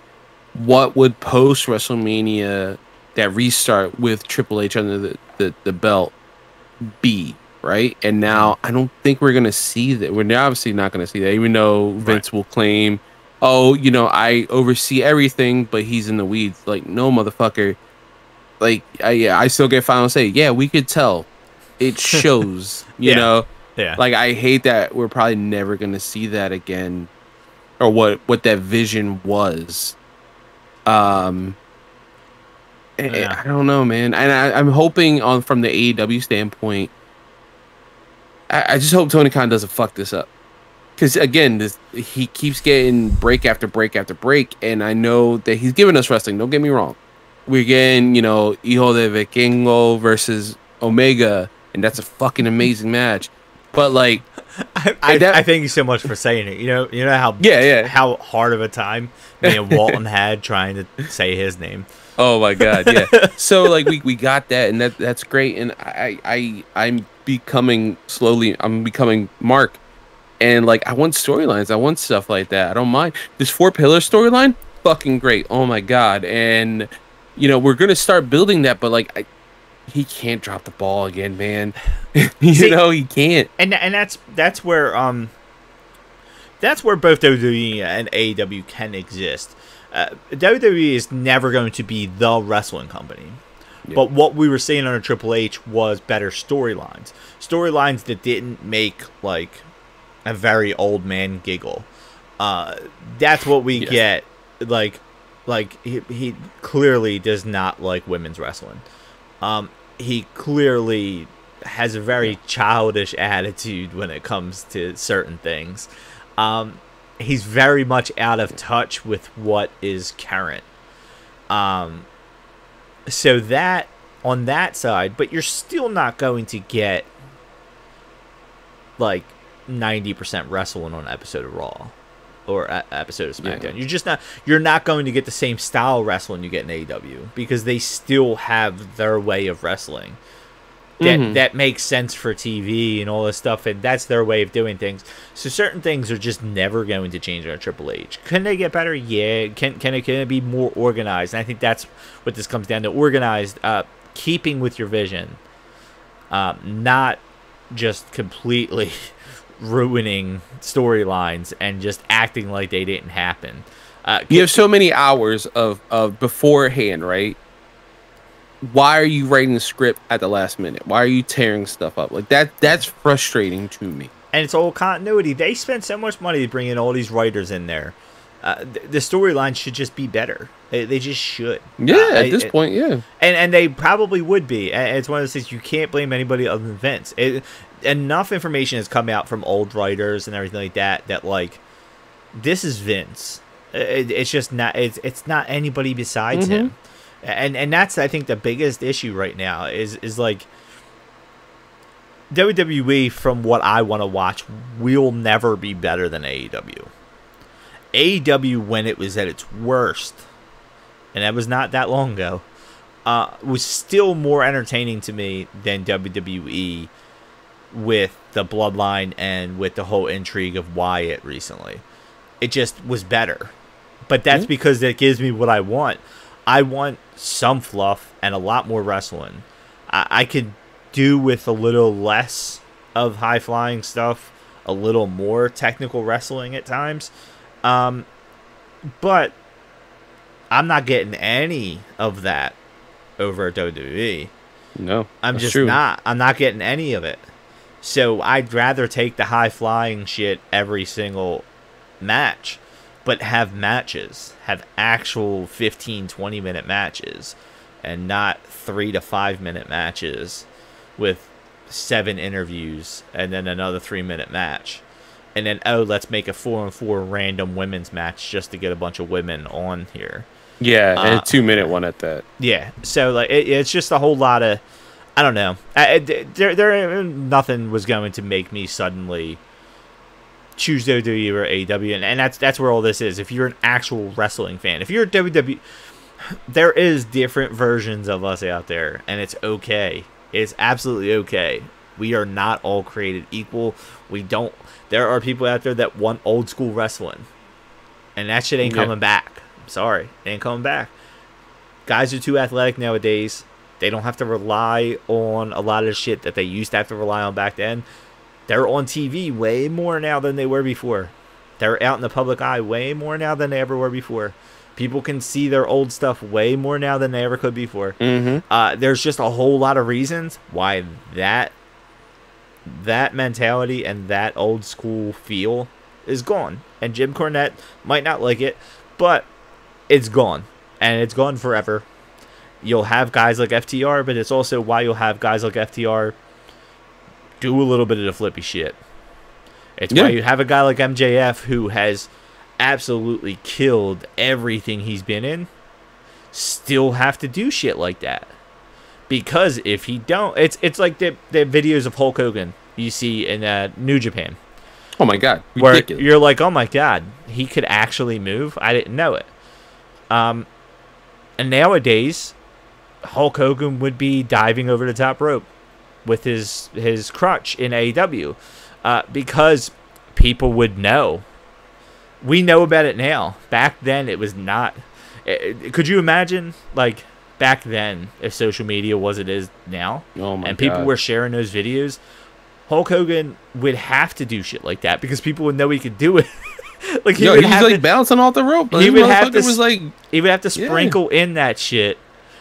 What would post WrestleMania that restart with Triple H under the, the, the belt be? Right. And now I don't think we're gonna see that. We're obviously not gonna see that, even though Vince will claim, Oh, you know, I oversee everything, but he's in the weeds. Like, no motherfucker. Like, I, yeah, I still get final say. Yeah, we could tell. It (laughs) shows, you Yeah. know yeah, like i hate that we're probably never gonna see that again or what what that vision was um and- Yeah. i don't know man and I, i'm hoping on from the aew standpoint I, I just hope tony khan doesn't fuck this up. Because again this he keeps getting break after break after break and i know that he's giving us wrestling. Don't get me wrong. We're getting you know hijo de vikingo versus omega and that's a fucking amazing match. But like (laughs) I, I, that- I thank you so much for saying it. You know, you know how Yeah, yeah. how hard of a time me and (laughs) Walton had trying to say his name. Oh my god, yeah. (laughs) so like we, we got that and that that's great and I I I'm becoming slowly I'm becoming Mark and like I want storylines. I want stuff like that. I don't mind. This four pillar storyline, fucking great. Oh my god. And you know, we're going to start building that but like I, he can't drop the ball again, man. (sighs) (laughs) you See- know, he can't. and and that's that's where um that's where both WWE and AEW can exist. Uh, WWE is never going to be the wrestling company. Yeah. But what we were seeing under Triple H was better storylines. Storylines that didn't make like a very old man giggle. Uh, that's what we Yes. get. Like, like he, he clearly does not like women's wrestling. Um, he clearly has a very childish attitude when it comes to certain things. Um, he's very much out of touch with what is current. Um, so that on that side, but you're still not going to get like 90% wrestling on an episode of Raw or a episode of Yeah. SmackDown. You're just not you're not going to get the same style wrestling you get in AEW because they still have their way of wrestling. That Mhm. that makes sense for TV and all this stuff and that's their way of doing things. So certain things are just never going to change on Triple H. Can they get better? Yeah. Can can it can it be more organized? And I think that's what this comes down to. Organized, uh keeping with your vision. Um, not just completely (laughs) ruining storylines and just acting like they didn't happen. Uh, You have so many hours of of beforehand, right? Why are you writing the script at the last minute? Why are you tearing stuff up? Like that that's frustrating to me. and it's all continuity. They spent so much money to bring in all these writers in there. Uh, th- the storyline should just be better. They, they just should. Yeah, Uh, at I- this it- point, yeah. and and they probably would be. And it's one of those things you can't blame anybody other than Vince. It, enough information has come out from old writers and everything like that that like this is Vince. It, it's just not. It's it's not anybody besides Mhm. him. And and that's I think the biggest issue right now is is like WWE from what I want to watch will never be better than AEW. AEW when it was at its worst, and that was not that long ago, uh, was still more entertaining to me than WWE with the bloodline and with the whole intrigue of Wyatt recently. It just was better. But that's Yeah. because it gives me what I want. I want some fluff and a lot more wrestling. I, I could do with a little less of high flying stuff, a little more technical wrestling at times. Um, but I'm not getting any of that over at WWE. No. I'm just true. not. I'm not getting any of it. So I'd rather take the high flying shit every single match, but have matches, have actual 15, 20 minute matches. and not three to five minute matches with seven interviews and then another three minute match. And then, oh, let's make a four and four random women's match just to get a bunch of women on here. Yeah, and Uh, a two minute one at that. Yeah, so like it, it's just a whole lot of, I don't know. I, there, there, nothing was going to make me suddenly choose WWE or AEW, and, and that's that's where all this is. If you're an actual wrestling fan, if you're a WWE, (sighs) there is different versions of us out there, and it's okay. It's absolutely okay. We are not all created equal. We don't. There are people out there that want old school wrestling, and that shit ain't Yeah. coming back. I'm sorry, it ain't coming back guys are too athletic nowadays. They don't have to rely on a lot of shit that they used to have to rely on back then. They're on TV way more now than they were before. They're out in the public eye way more now than they ever were before. People can see their old stuff way more now than they ever could before. Mm-hmm. Uh, there's just a whole lot of reasons why that that mentality and that old school feel is gone. And Jim Cornette might not like it, but it's gone. And it's gone forever. You'll have guys like FTR, but it's also why you'll have guys like FTR do a little bit of the flippy shit. It's Yeah. why you have a guy like MJF who has absolutely killed everything he's been in, still have to do shit like that. Because if he don't, it's it's like the the videos of Hulk Hogan you see in uh, New Japan, Oh my god, where you're like, oh my god, he could actually move. I didn't know it. Um, and nowadays, Hulk Hogan would be diving over the top rope with his his crutch in AEW, uh, because people would know. We know about it now. Back then, it was not. eh, eh, Could you imagine, like back then, if social media was it is now, oh my and people god. were sharing those videos? Hulk Hogan would have to do shit like that because people would know he could do it. (laughs) like he Yo, would he's have like to, bouncing off the rope. he would have to was like, he would have to Yeah. sprinkle in that shit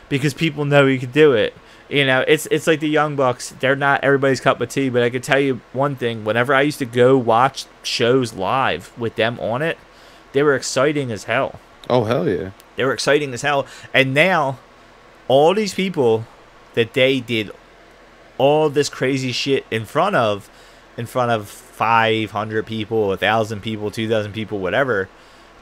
because people know he could do it. You know, it's it's like the Young Bucks. They're not everybody's cup of tea, but I could tell you one thing. Whenever I used to go watch shows live with them on it, they were exciting as hell. oh hell yeah. They were exciting as hell. And now, all these people that they did all this crazy shit in front of, in front of 500 people, 1,000 people, 2,000 people, whatever,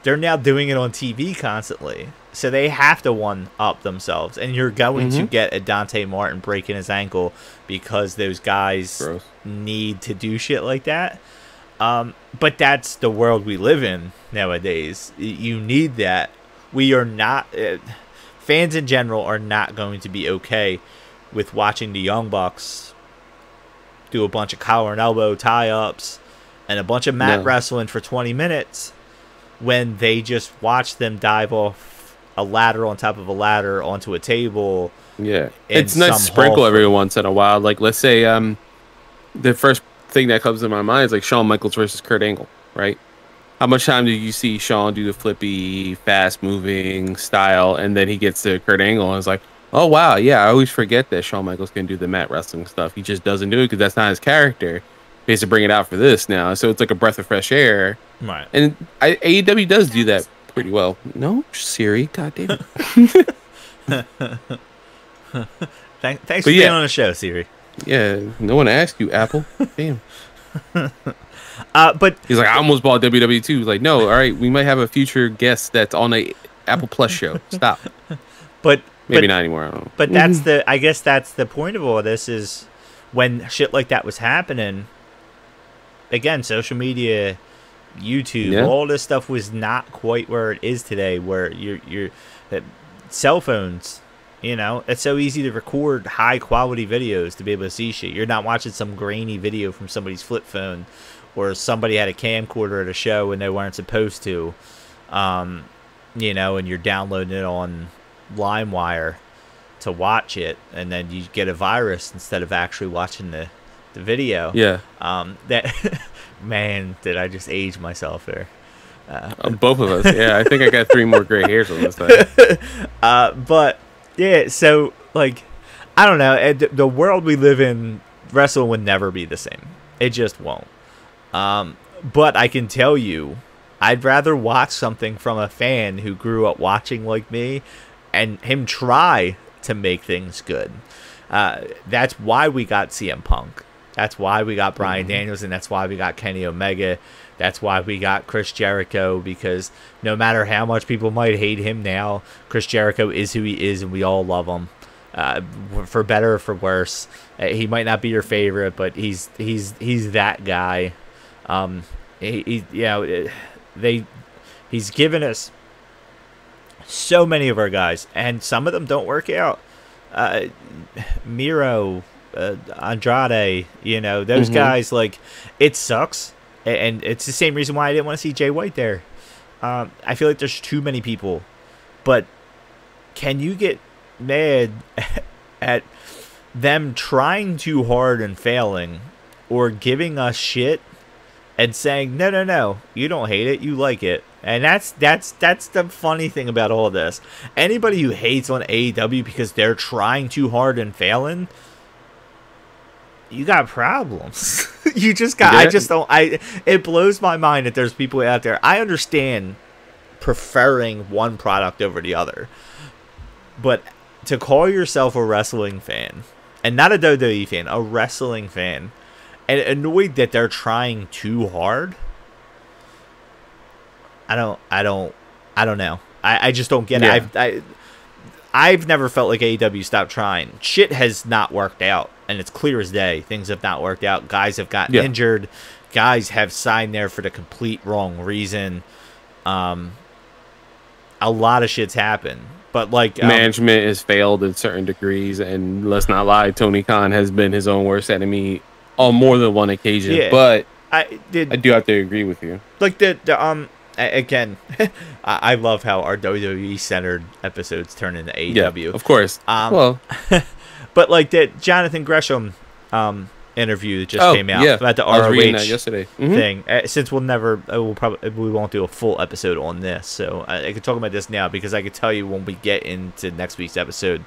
they're now doing it on TV constantly. So they have to one up themselves. And you're going to Mhm. get a Dante Martin breaking his ankle because those guys Gross. need to do shit like that. Um, but that's the world we live in nowadays. You need that. We are not. Uh, fans in general are not going to be okay with watching the Young Bucks do a bunch of collar and elbow tie ups and a bunch of mat No. wrestling for 20 minutes when they just watch them dive off a ladder on top of a ladder onto a table. Yeah, it's nice to sprinkle hall every for- once in a while. Like let's say um, the first thing that comes to my mind is like Shawn Michaels versus Kurt Angle, right? How much time do you see Shawn do the flippy, fast moving style, and then he gets to Kurt Angle and it's like, oh wow, yeah, I always forget that Shawn Michaels can do the mat wrestling stuff. He just doesn't do it because that's not his character. He has to bring it out for this now, so it's like a breath of fresh air. Right. And I, AEW does do that pretty well. No, Siri, god damn it. (laughs) Thank, (laughs) thanks But for being on the show, Siri. Yeah, no one asked you, Apple. Damn. (laughs) Uh, but He's like, I almost bought WWE too. Like, no, all right, we might have a future guest that's on a Apple Plus show. Stop. but Maybe but, not anymore. I don't know. But that's the I guess that's the point of all this is when shit like that was happening. Again, social media, YouTube, Yeah. all this stuff was not quite where it is today. Where you're you're uh, cell phones. You know, it's so easy to record high quality videos to be able to see shit. You're not watching some grainy video from somebody's flip phone, or somebody had a camcorder at a show and they weren't supposed to. Um, you know, and you're downloading it on LimeWire to watch it, and then you get a virus instead of actually watching the the video. Yeah, Um, that (laughs) man, did I just age myself there? uh, both of us. Yeah, I think I got three more gray hairs on this side. (laughs) Uh, but yeah, so like, I don't know. The, the world we live in, wrestling would never be the same. It just won't. Um, but I can tell you, I'd rather watch something from a fan who grew up watching like me, and him try to make things good. Uh, that's why we got CM Punk. That's why we got Bryan Mhm. Daniels, and that's why we got Kenny Omega. That's why we got Chris Jericho because no matter how much people might hate him now, Chris Jericho is who he is, and we all love him. Uh, for better or for worse, Uh, he might not be your favorite, but he's he's he's that guy. Um, he, he you know eh, they he's given us so many of our guys, and some of them don't work out. Uh, Miro, uh, Andrade, you know those Mhm. guys. Like it sucks, and it's the same reason why I didn't want to see Jay White there. Um, I feel like there's too many people, but can you get mad (laughs) at them trying too hard and failing, or giving us shit and saying no, no, no, you don't hate it, you like it, and that's that's that's the funny thing about all this. Anybody who hates on AEW because they're trying too hard and failing, you got problems. (laughs) you just got. I just don't. I. It blows my mind that there's people out there. I understand preferring one product over the other, but to call yourself a wrestling fan and not a WWE fan, a wrestling fan, and annoyed that they're trying too hard. I don't. I don't. I don't know. I, I just don't get Yeah. it. I've, I, I've never felt like AEW stopped trying. Shit has not worked out, and it's clear as day. Things have not worked out. Guys have gotten Yeah. injured. Guys have signed there for the complete wrong reason. Um, a lot of shit's happened, but like um, Management has failed in certain degrees, and let's not lie, Tony Khan has been his own worst enemy on more than one occasion. Yeah. But I did I do have to agree with you. like the, the um again (laughs) I, I love how our WWE centered episodes turn into AEW. Yeah, of course. Um, well, (laughs) but like the Jonathan Gresham um interview that just oh came out yeah, about the I was reading ROH that yesterday. Mhm. thing. Uh, since we'll never, uh, we'll probably we won't do a full episode on this, so I, I can talk about this now because I can tell you when we get into next week's episode,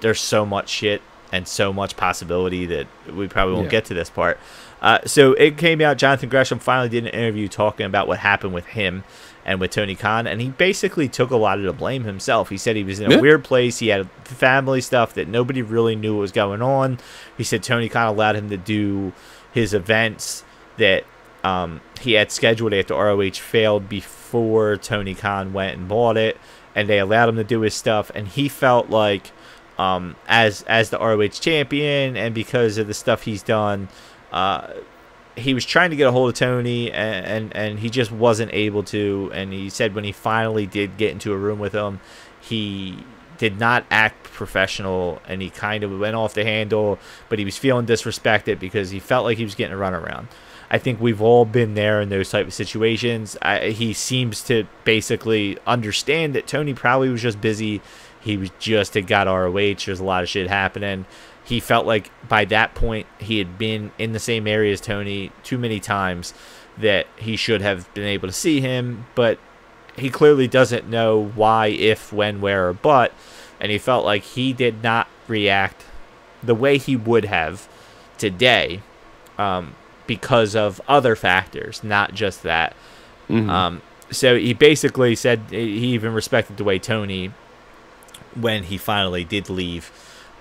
there's so much shit and so much possibility that we probably won't Yeah. get to this part. Uh, so it came out. Jonathan Gresham finally did an interview talking about what happened with him and with Tony Khan, and he basically took a lot of the blame himself. He said he was in a Yeah. weird place. He had family stuff that nobody really knew what was going on. He said Tony Khan allowed him to do his events that um, he had scheduled after ROH failed before Tony Khan went and bought it, and they allowed him to do his stuff. And he felt like, um, as as the ROH champion, and because of the stuff he's done, uh, he was trying to get a hold of Tony, and, and and he just wasn't able to. And he said when he finally did get into a room with him, he did not act professional and he kind of went off the handle, but he was feeling disrespected because he felt like he was getting a runaround. I think we've all been there in those type of situations. I, he seems to basically understand that Tony probably was just busy. He was just had got ROH. There's a lot of shit happening. He felt like by that point he had been in the same area as Tony too many times that he should have been able to see him, but he clearly doesn't know why, if, when, where, or but, and he felt like he did not react the way he would have today um, because of other factors, not just that. Mhm. Um, so he basically said he even respected the way Tony, when he finally did leave,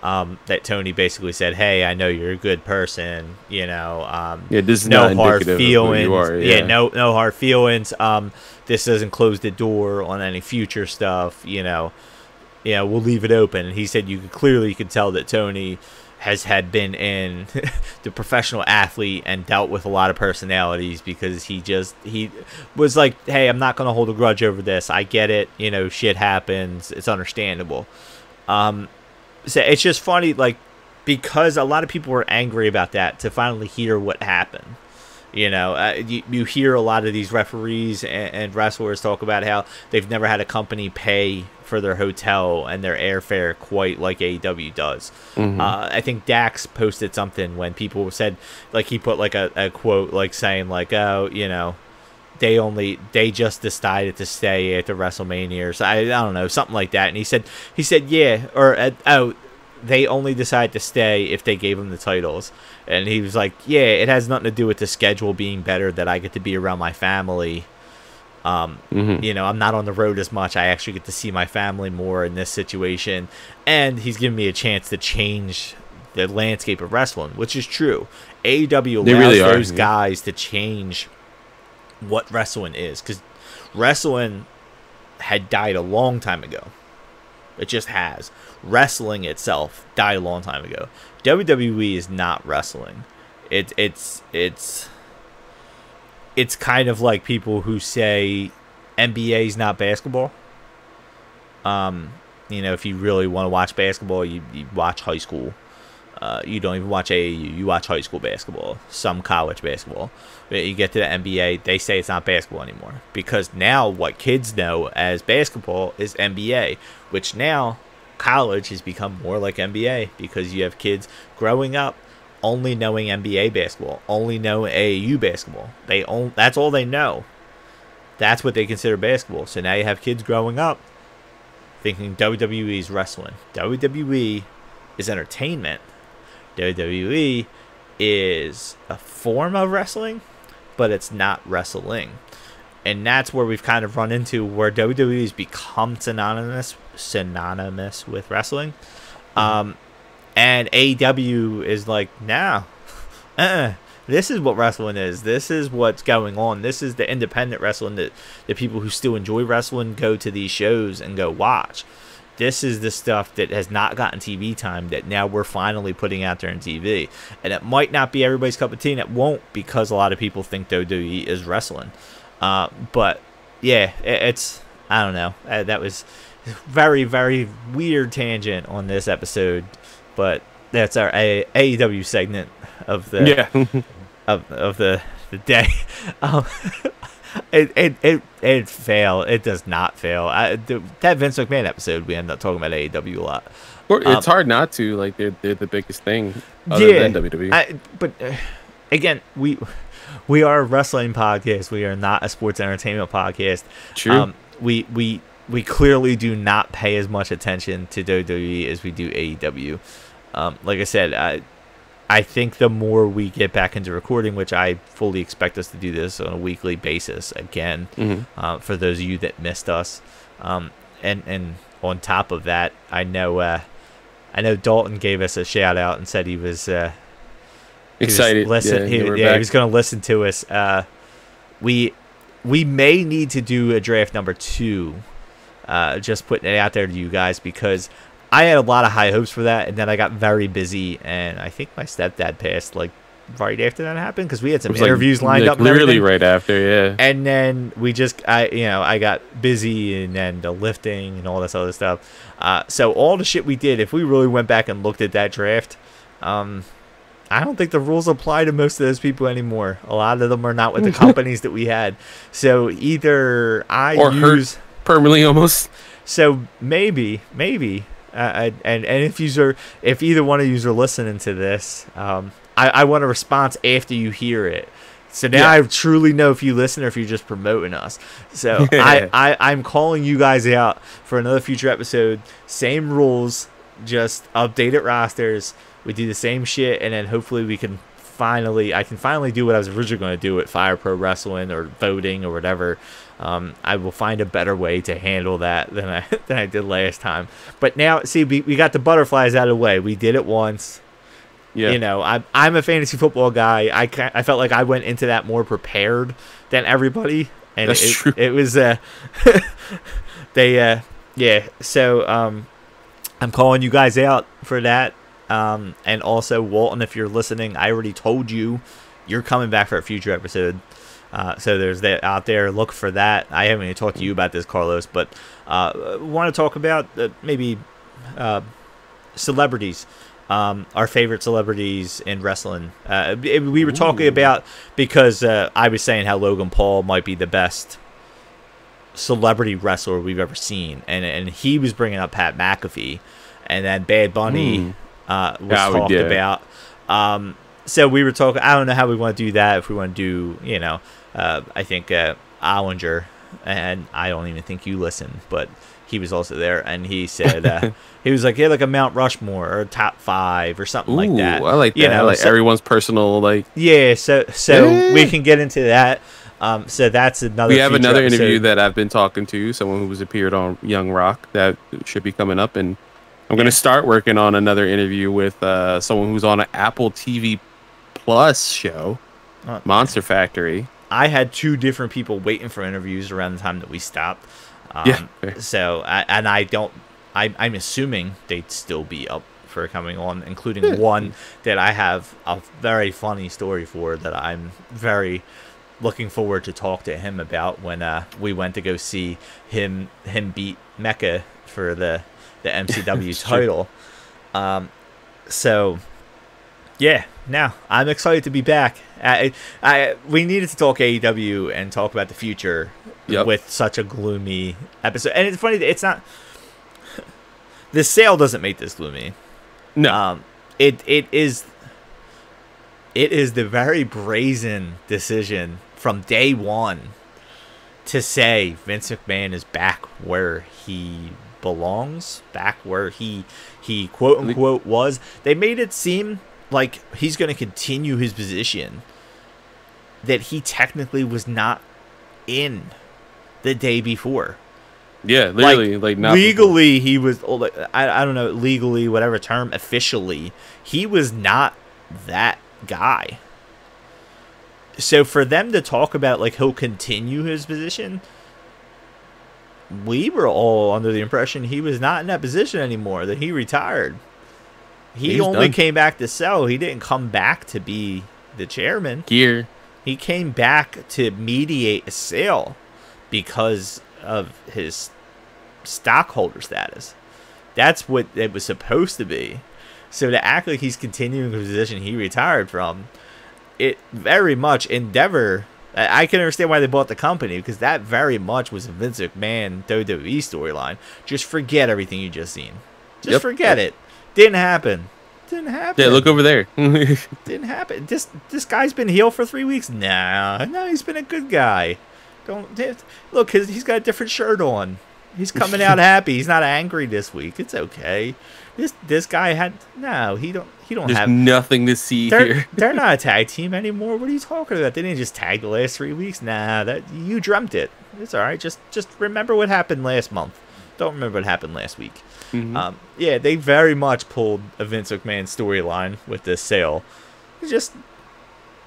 um, that Tony basically said, "Hey, I know you're a good person. You know, um, yeah, this is no hard indicative of who feelings. are. yeah. no no hard feelings. Um, this doesn't close the door on any future stuff. You know, yeah, we'll leave it open." And he said, "You could clearly you could tell that Tony." Has had been in (laughs) the professional athlete and dealt with a lot of personalities because he just he was like, hey, I'm not gonna hold a grudge over this. I get it. You know, shit happens. It's understandable. Um, so it's just funny, like because a lot of people were angry about that to finally hear what happened. You know, uh, you, you hear a lot of these referees and, and wrestlers talk about how they've never had a company pay for their hotel and their airfare quite like AEW does. Mhm. Uh, I think Dax posted something when people said, like, he put like a, a quote, like saying, like, oh, you know, they only they just decided to stay at the WrestleMania or so, I, I don't know something like that and he said he said yeah or uh, oh they only decided to stay if they gave him the titles and he was like yeah it has nothing to do with the schedule being better that I get to be around my family Um, Mhm. You know, I'm not on the road as much. I actually get to see my family more in this situation, and he's giving me a chance to change the landscape of wrestling, which is true. AEW allows really are, those yeah. guys to change what wrestling is because wrestling had died a long time ago. It just has. Wrestling itself died a long time ago. WWE is not wrestling. It it's it's it's kind of like people who say NBA is not basketball. Um, you know, if you really want to watch basketball, you, you watch high school. Uh, you don't even watch AAU. You watch high school basketball, some college basketball. You get to the NBA, they say it's not basketball anymore because now what kids know as basketball is NBA, which now college has become more like NBA because you have kids growing up only knowing NBA basketball, only know AAU basketball. They that's all they know. That's what they consider basketball. So now you have kids growing up thinking WWE is wrestling. WWE is entertainment. WWE is a form of wrestling, but it's not wrestling. And that's where we've kind of run into where WWE has become synonymous synonymous with wrestling. Um, and AEW is like, nah, (laughs) uh-uh. This is what wrestling is. This is what's going on. This is the independent wrestling that the people who still enjoy wrestling go to these shows and go watch. This is the stuff that has not gotten TV time that now we're finally putting out there on TV. And it might not be everybody's cup of tea, and it won't because a lot of people think WWE is wrestling. Uh, but yeah, it, it's I don't know. Uh, that was very very weird tangent on this episode, but that's our A- AEW segment of the Yeah. (laughs) of, of the the day. (laughs) Um, (laughs) it, it it it fail. It does not fail. I, the, that Vince McMahon episode, we end up talking about AEW a lot. Or Um, it's hard not to. Like they're they're the biggest thing other yeah, than. WWE. I, but uh, again, we we are a wrestling podcast. We are not a sports entertainment podcast. True. Um, we we we clearly do not pay as much attention to WWE as we do AEW. Um, like I said, I I think the more we get back into recording, which I fully expect us to do this on a weekly basis again, Mhm. uh, for those of you that missed us, um, and and on top of that, I know uh, I know Dalton gave us a shout out and said he was uh, he was Excited. Listen, yeah, he, yeah, he was going to listen to us. Uh, we we may need to do a draft number two. Uh, just putting it out there to you guys because I had a lot of high hopes for that, and then I got very busy, and I think my stepdad passed like right after that happened because we had some was, like, interviews lined like, up. Literally right after. Yeah. And then we just, I, you know, I got busy and then the lifting and all this other stuff. Uh, so all the shit we did, if we really went back and looked at that draft, um, I don't think the rules apply to most of those people anymore. A lot of them are not with the (laughs) companies that we had. So either I Or use, Permanently almost. so maybe, maybe, uh, and and if you are, if either one of you are listening to this, um, I, I want a response after you hear it. So now Yeah. I truly know if you listen or if you're just promoting us. So (laughs) I, I I'm calling you guys out for another future episode. Same rules, just updated rosters. We do the same shit, and then hopefully we can finally I can finally do what I was originally going to do at Fire Pro Wrestling or voting or whatever. Um, I will find a better way to handle that than I (laughs) than I did last time. But now, see, we, we got the butterflies out of the way. We did it once. Yeah. You know, I'm I'm a fantasy football guy. I ca- I felt like I went into that more prepared than everybody, and That's it, true. it was uh, (laughs) they uh, yeah. So um, I'm calling you guys out for that. Um, and also Walton, if you're listening, I already told you you're coming back for a future episode. Uh, so there's that out there. Look for that. I haven't even talked to you about this, Carlos, but uh, want to talk about uh, maybe uh, celebrities, um, our favorite celebrities in wrestling. Uh, we we were talking Ooh. about because uh, I was saying how Logan Paul might be the best celebrity wrestler we've ever seen, and and he was bringing up Pat McAfee, and then Bad Bunny uh, was Yeah, talked about. Um, so we were talking. I don't know how we want to do that. If we want to do, you know, uh, I think uh, Ollinger, and I don't even think you listen, but he was also there, and he said uh, (laughs) he was like, yeah, like a Mount Rushmore or a top five or something Ooh, like that. I like that. You know, like so- everyone's personal like yeah, so so Eh. we can get into that. Um, so that's another. we have another episode. interview that I've been talking to, someone who's appeared on Young Rock that should be coming up, and I'm going to start working on another interview with uh, someone who's on an Apple TV Plus show, Uh, Monster Factory. I had two different people waiting for interviews around the time that we stopped. Um, Yeah, fair. So, I, and I don't. I, I'm assuming they'd still be up for coming on, including Yeah. one that I have a very funny story for that I'm very looking forward to talk to him about when uh, we went to go see him him beat Mecca for the the MCW (laughs) title. Um, so yeah, now I'm excited to be back. I, I we needed to talk AEW and talk about the future Yep. with such a gloomy episode. And it's funny, that it's not. The sale doesn't make this gloomy. No, Um, it it is. It is the very brazen decision from day one to say Vince McMahon is back where he belongs, back where he he quote unquote was. They made it seem like he's going to continue his position that he technically was not in the day before. Yeah, literally, like, not before. legally he was oh, like, I, I don't know legally whatever term officially he was not that guy. So for them to talk about like he'll continue his position we were all under the impression he was not in that position anymore that he retired he only done. came back to sell he didn't come back to be the chairman gear. he came back to mediate a sale because of his stockholder status. That's what it was supposed to be. So to act like he's continuing the position he retired from, it very much Endeavor. I I can understand why they bought the company because that very much was a Vince McMahon WWE storyline. Just forget everything you just seen. Just Yep, forget yep. it. Didn't happen. Didn't happen Yeah, look over there. (laughs) didn't happen. This this guy's been healed for three weeks. Nah, no, he's been a good guy. Don't look. His, he's got a different shirt on. He's coming out (laughs) happy. He's not angry this week. It's okay. This this guy had no. He don't. He don't There's have. nothing to see They're, here. they're (laughs) not a tag team anymore. What are you talking about? They didn't just tag the last three weeks. Nah, that you dreamt it. It's all right. Just just remember what happened last month. Don't remember what happened last week. Mhm. Um, yeah, they very much pulled a Vince McMahon storyline with this sale. It's Just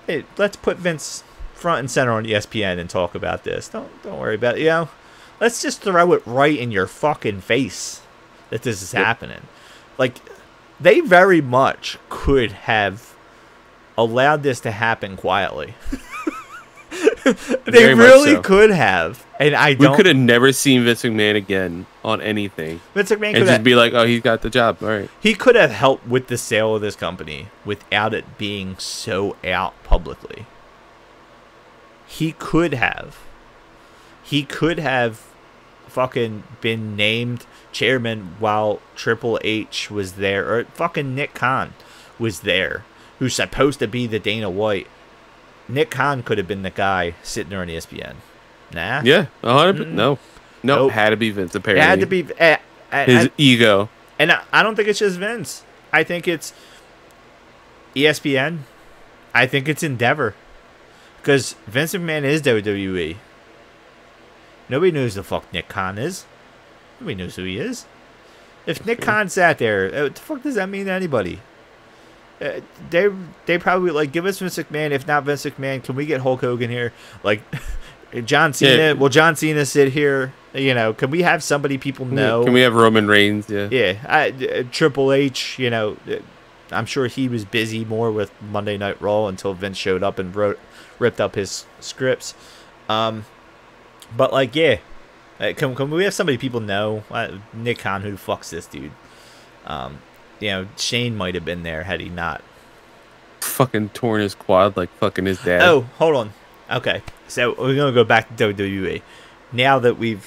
hey, let's put Vince front and center on ESPN and talk about this. Don't don't worry about it. You know, let's just throw it right in your fucking face that this is Yep. happening. Like they very much could have allowed this to happen quietly. (laughs) they Very really so. could have, and I we could have never seen Vince McMahon again on anything, Vince McMahon could just be like, "Oh, he's got the job." All right. he could have helped with the sale of this company without it being so out publicly. He could have. He could have fucking been named chairman while Triple H was there, or fucking Nick Khan was there, who's supposed to be the Dana White. Nick Khan could have been the guy sitting there on ESPN. Nah. Yeah, hundred. Mm-mm. No, no, Nope. had to be Vince. It Apparently, had to be. Uh, I- his I- ego. And I, I don't think it's just Vince. I think it's ESPN. I think it's Endeavor. Because Vince McMahon is WWE. Nobody knows the fuck Nick Khan is. Nobody knows who he is. If Nick Khan sat there, uh, what the fuck does that mean to anybody? Uh, they they probably like give us Vince McMahon. If not Vince McMahon, can we get Hulk Hogan here? Like (laughs) John Cena. Yeah. Will John Cena sit here? You know, can we have somebody people know? Can we have Roman Reigns? Yeah. Yeah, I, uh, Triple H, you know, uh, I'm sure he was busy more with Monday Night Raw until Vince showed up and wrote, ripped up his scripts. Um, but like, yeah, uh, can, can we have somebody people know? Uh, Nick Khan, who fuck's this dude? Um, you know, Shane might have been there had he not. Fucking torn his quad like fucking his dad. Oh, hold on. Okay, so we're gonna go back to WWE. Now that we've,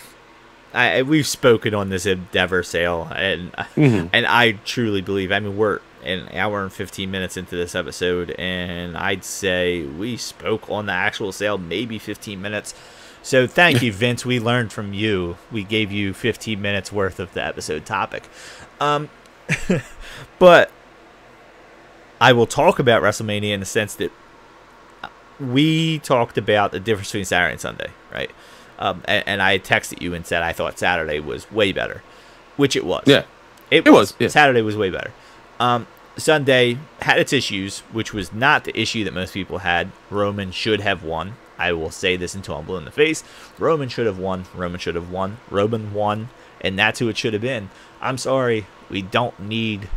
I we've spoken on this Endeavor sale, and Mhm. and I truly believe. I mean, we're an hour and fifteen minutes into this episode, and I'd say we spoke on the actual sale maybe fifteen minutes. So thank you, (laughs) Vince. We learned from you. We gave you fifteen minutes worth of the episode topic. Um, (laughs) but I will talk about WrestleMania in the sense that we talked about the difference between Saturday and Sunday, right? Um, and, and I texted you and said I thought Saturday was way better, which it was. Yeah. It, It was. was, yeah. Saturday was way better. Um, Sunday had its issues, which was not the issue that most people had. Roman should have won. I will say this until I'm blue in the face. Roman should have won. Roman should have won. Roman won, and that's who it should have been. I'm sorry. We don't need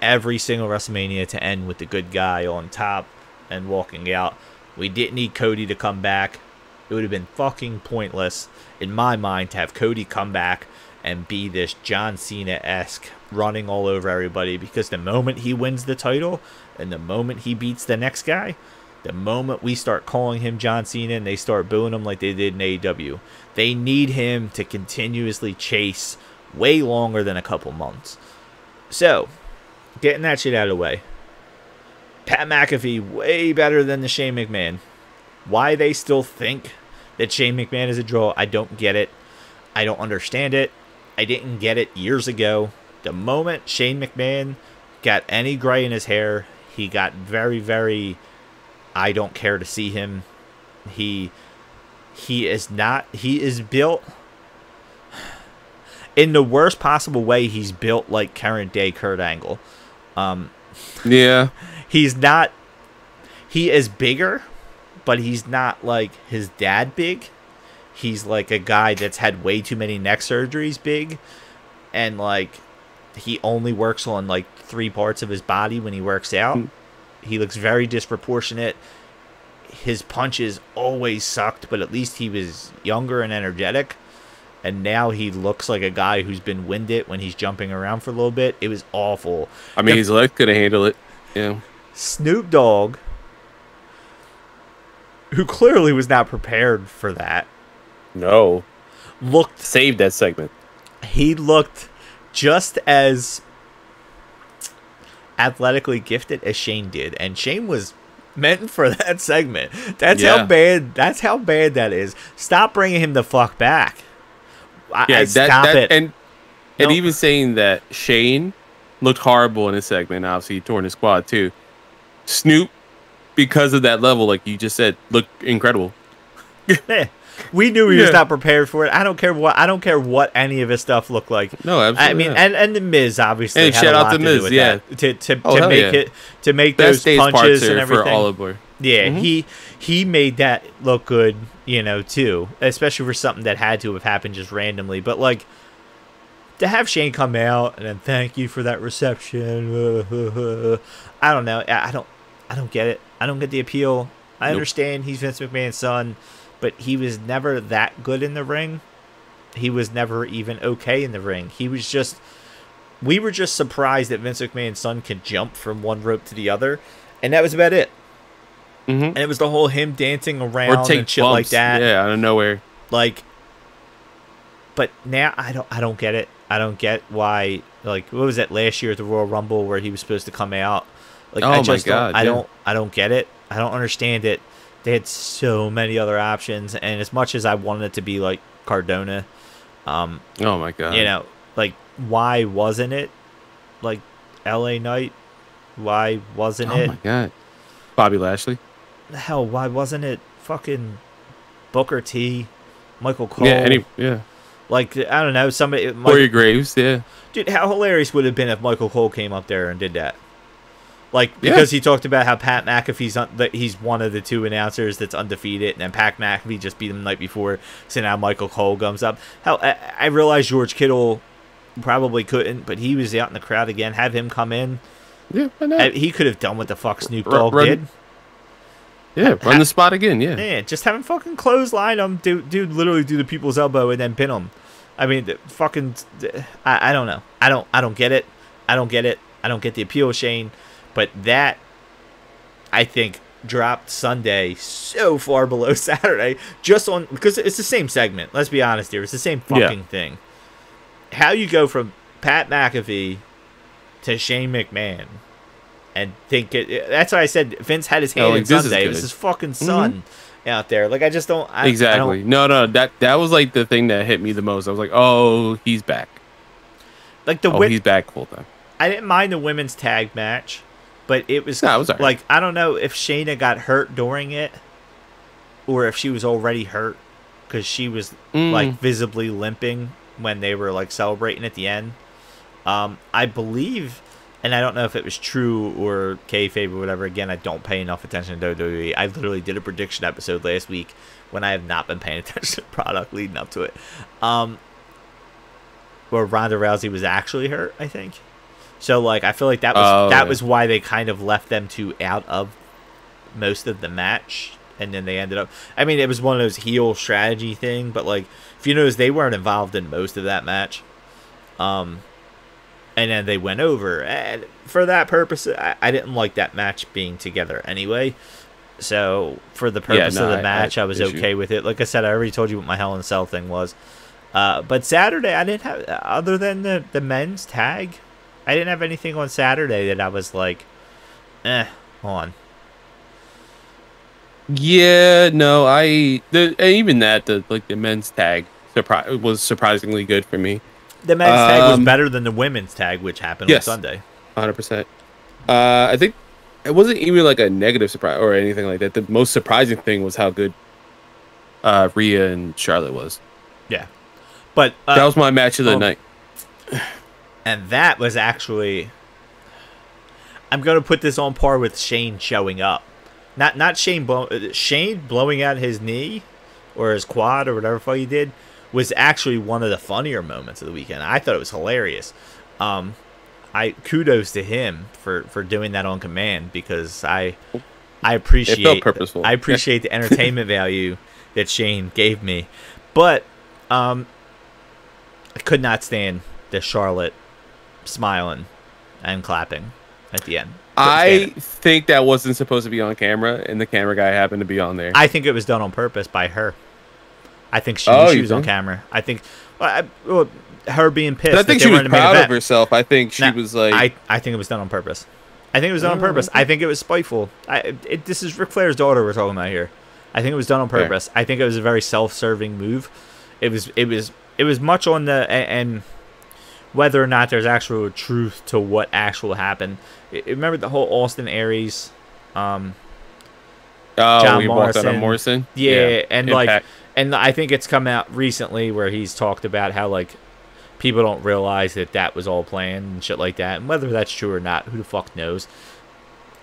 every single WrestleMania to end with the good guy on top and walking out. We didn't need Cody to come back. It would have been fucking pointless in my mind to have Cody come back and be this John Cena esque running all over everybody because the moment he wins the title and the moment he beats the next guy, the moment we start calling him John Cena and they start booing him like they did in AEW, they need him to continuously chase way longer than a couple months. So, getting that shit out of the way. Pat McAfee way better than the Shane McMahon. Why they still think that Shane McMahon is a draw, I don't get it. I don't understand it. I didn't get it years ago. The moment Shane McMahon got any gray in his hair, he got very, very I don't care to see him. He he is not he is built in the worst possible way he's built like current day Kurt Angle. Um Yeah. He's not he is bigger but he's not like his dad big. He's like a guy that's had way too many neck surgeries big. And like he only works on like three parts of his body when he works out. Hmm. he looks very disproportionate. His punches always sucked but at least he was younger and energetic. And now he looks like a guy who's been winded when he's jumping around for a little bit. It was awful. I mean, The- his leg could have handled it. Yeah. Snoop Dogg, who clearly was not prepared for that, No. looked saved that segment. he looked just as athletically gifted as Shane did, and Shane was meant for (laughs) that segment. That's how bad. That's how bad that is. Stop bringing him the fuck back. I, Yeah, I- that, stop that it. and and No. even saying that Shane looked horrible in his segment. Obviously, he tore his quad too. Snoop, because of that level, like you just said, looked incredible. (laughs) We knew he was not prepared for it. I don't care what. I don't care what any of his stuff looked like. No, absolutely. I mean, not. and, and the Miz obviously And had shout a out to Miz, yeah. that. To to, Oh, to make yeah. it to make best those punches and for everything. Boy. Yeah, Mhm. he he made that look good, you know, too. Especially for something that had to have happened just randomly. But like to have Shane come out and then thank you for that reception. (laughs) I don't know. I I don't I don't get it. I don't get the appeal. I Nope. understand he's Vince McMahon's son, but he was never that good in the ring. He was never even okay in the ring. He was just we were just surprised that Vince McMahon's son could jump from one rope to the other, and that was about it. hmm And it was the whole him dancing around Or take and shit like that. Yeah, out of nowhere. Like, but now I don't. I don't get it. I don't get why. Like, what was that last year at the Royal Rumble where he was supposed to come out? Like, Oh I my God, don't. I don't. I don't get it. I don't understand it. They had so many other options, and as much as I wanted it to be like Cardona, um, Oh my god. you know, like why wasn't it like L.A. Knight? Why wasn't Oh it? my god. Bobby Lashley. The hell, why wasn't it fucking Booker T, Michael Cole? Yeah. Any. Yeah. like I don't know, somebody. Corey Graves. Yeah. dude, how hilarious would it have been if Michael Cole came up there and did that? Like Yeah. because he talked about how Pat McAfee's un- that he's one of the two announcers that's undefeated, and then Pat McAfee just beat him the night before, so now Michael Cole comes up. How I, I realize George Kittle probably couldn't, but he was out in the crowd again. Have him come in. Yeah. Uh, He could have done what the fuck Snoop Dogg run- did. yeah. Run the spot again. Yeah. Yeah, just have him fucking clothesline him, dude. Dude, literally do the people's elbow and then pin him. I mean, the fucking, I, I don't know. I don't, I don't get it. I don't get it. I don't get the appeal, Shane. But that, I think, dropped Sunday so far below (laughs) Saturday, just on because it's the same segment. Let's be honest here. It's the same Yeah. fucking thing. How you go from Pat McAfee to Shane McMahon. And think it. That's why I said Vince had his hand Oh, like, in Sunday. It was his fucking mm-hmm. son out there. Like I just don't. I, I exactly. don't- no, no. That that was like the thing that hit me the most. I was like, oh, he's back. like the Oh, wi- he's back full time. I didn't mind the women's tag match. But it was, No, it was alright. like I don't know if Shayna got hurt during it, or if she was already hurt because she was Mm. like visibly limping when they were like celebrating at the end. Um, I believe, and I don't know if it was true or kayfabe or whatever. Again, I don't pay enough attention to WWE. I literally did a prediction episode last week when I have not been paying (laughs) attention to product leading up to it. Um, where Ronda Rousey was actually hurt, I think. So like, I feel like that was Oh, that yeah. was why they kind of left them two out of most of the match, and then they ended up. I mean, it was one of those heel strategy thing, but like, if you notice, they weren't involved in most of that match. Um, and then they went over, and for that purpose, I, I didn't like that match being together anyway. So for the purpose no, of the I- match, I- I, was issue. okay with it. Like I said, I already told you what my Hell in a Cell thing was. Uh, but Saturday, I didn't have other than the the men's tag. I didn't have anything on Saturday that I was like, eh, on. Yeah, no, I the even that the like the men's tag surpri- was surprisingly good for me. The men's tag was Um, better than the women's tag, which happened yes. on Sunday. Hundred percent. Uh, I think it wasn't even like a negative surprise or anything like that. The most surprising thing was how good uh Rhea and Charlotte was. Yeah, but uh, that was my match of the um, night. And that was actually. I'm gonna put this on par with Shane showing up, not not Shane blow, uh, Shane blowing out his knee, or his quad or whatever fuck he did, was actually one of the funnier moments of the weekend. I thought it was hilarious. Um, I kudos to him for for doing that on command because I I appreciate purposeful. I appreciate the entertainment (laughs) value that Shane gave me, but um, I could not stand the Charlotte smiling and clapping at the end. I think that wasn't supposed to be on camera, and the camera guy happened to be on there. I think it was done on purpose by her. I think she Oh, she was on camera. I think well, I, well, her being pissed. But I that think they she was weren't in the main proud of herself. I think she Nah, was like, I, I think it was done on purpose. I think it was done on Oh, purpose. I think it was spiteful. I, it, this is Ric Flair's daughter we're talking about here. I think it was done on Fair. purpose. I think it was a very self-serving move. It was it was it was much on the a- and whether or not there's actual truth to what actual happened. Remember the whole Austin Aries, um, oh, John we walked out Morrison. on Morrison. yeah, and like and I think it's come out recently where he's talked about how like people don't realize that that was all planned and shit like that. And whether that's true or not, who the fuck knows?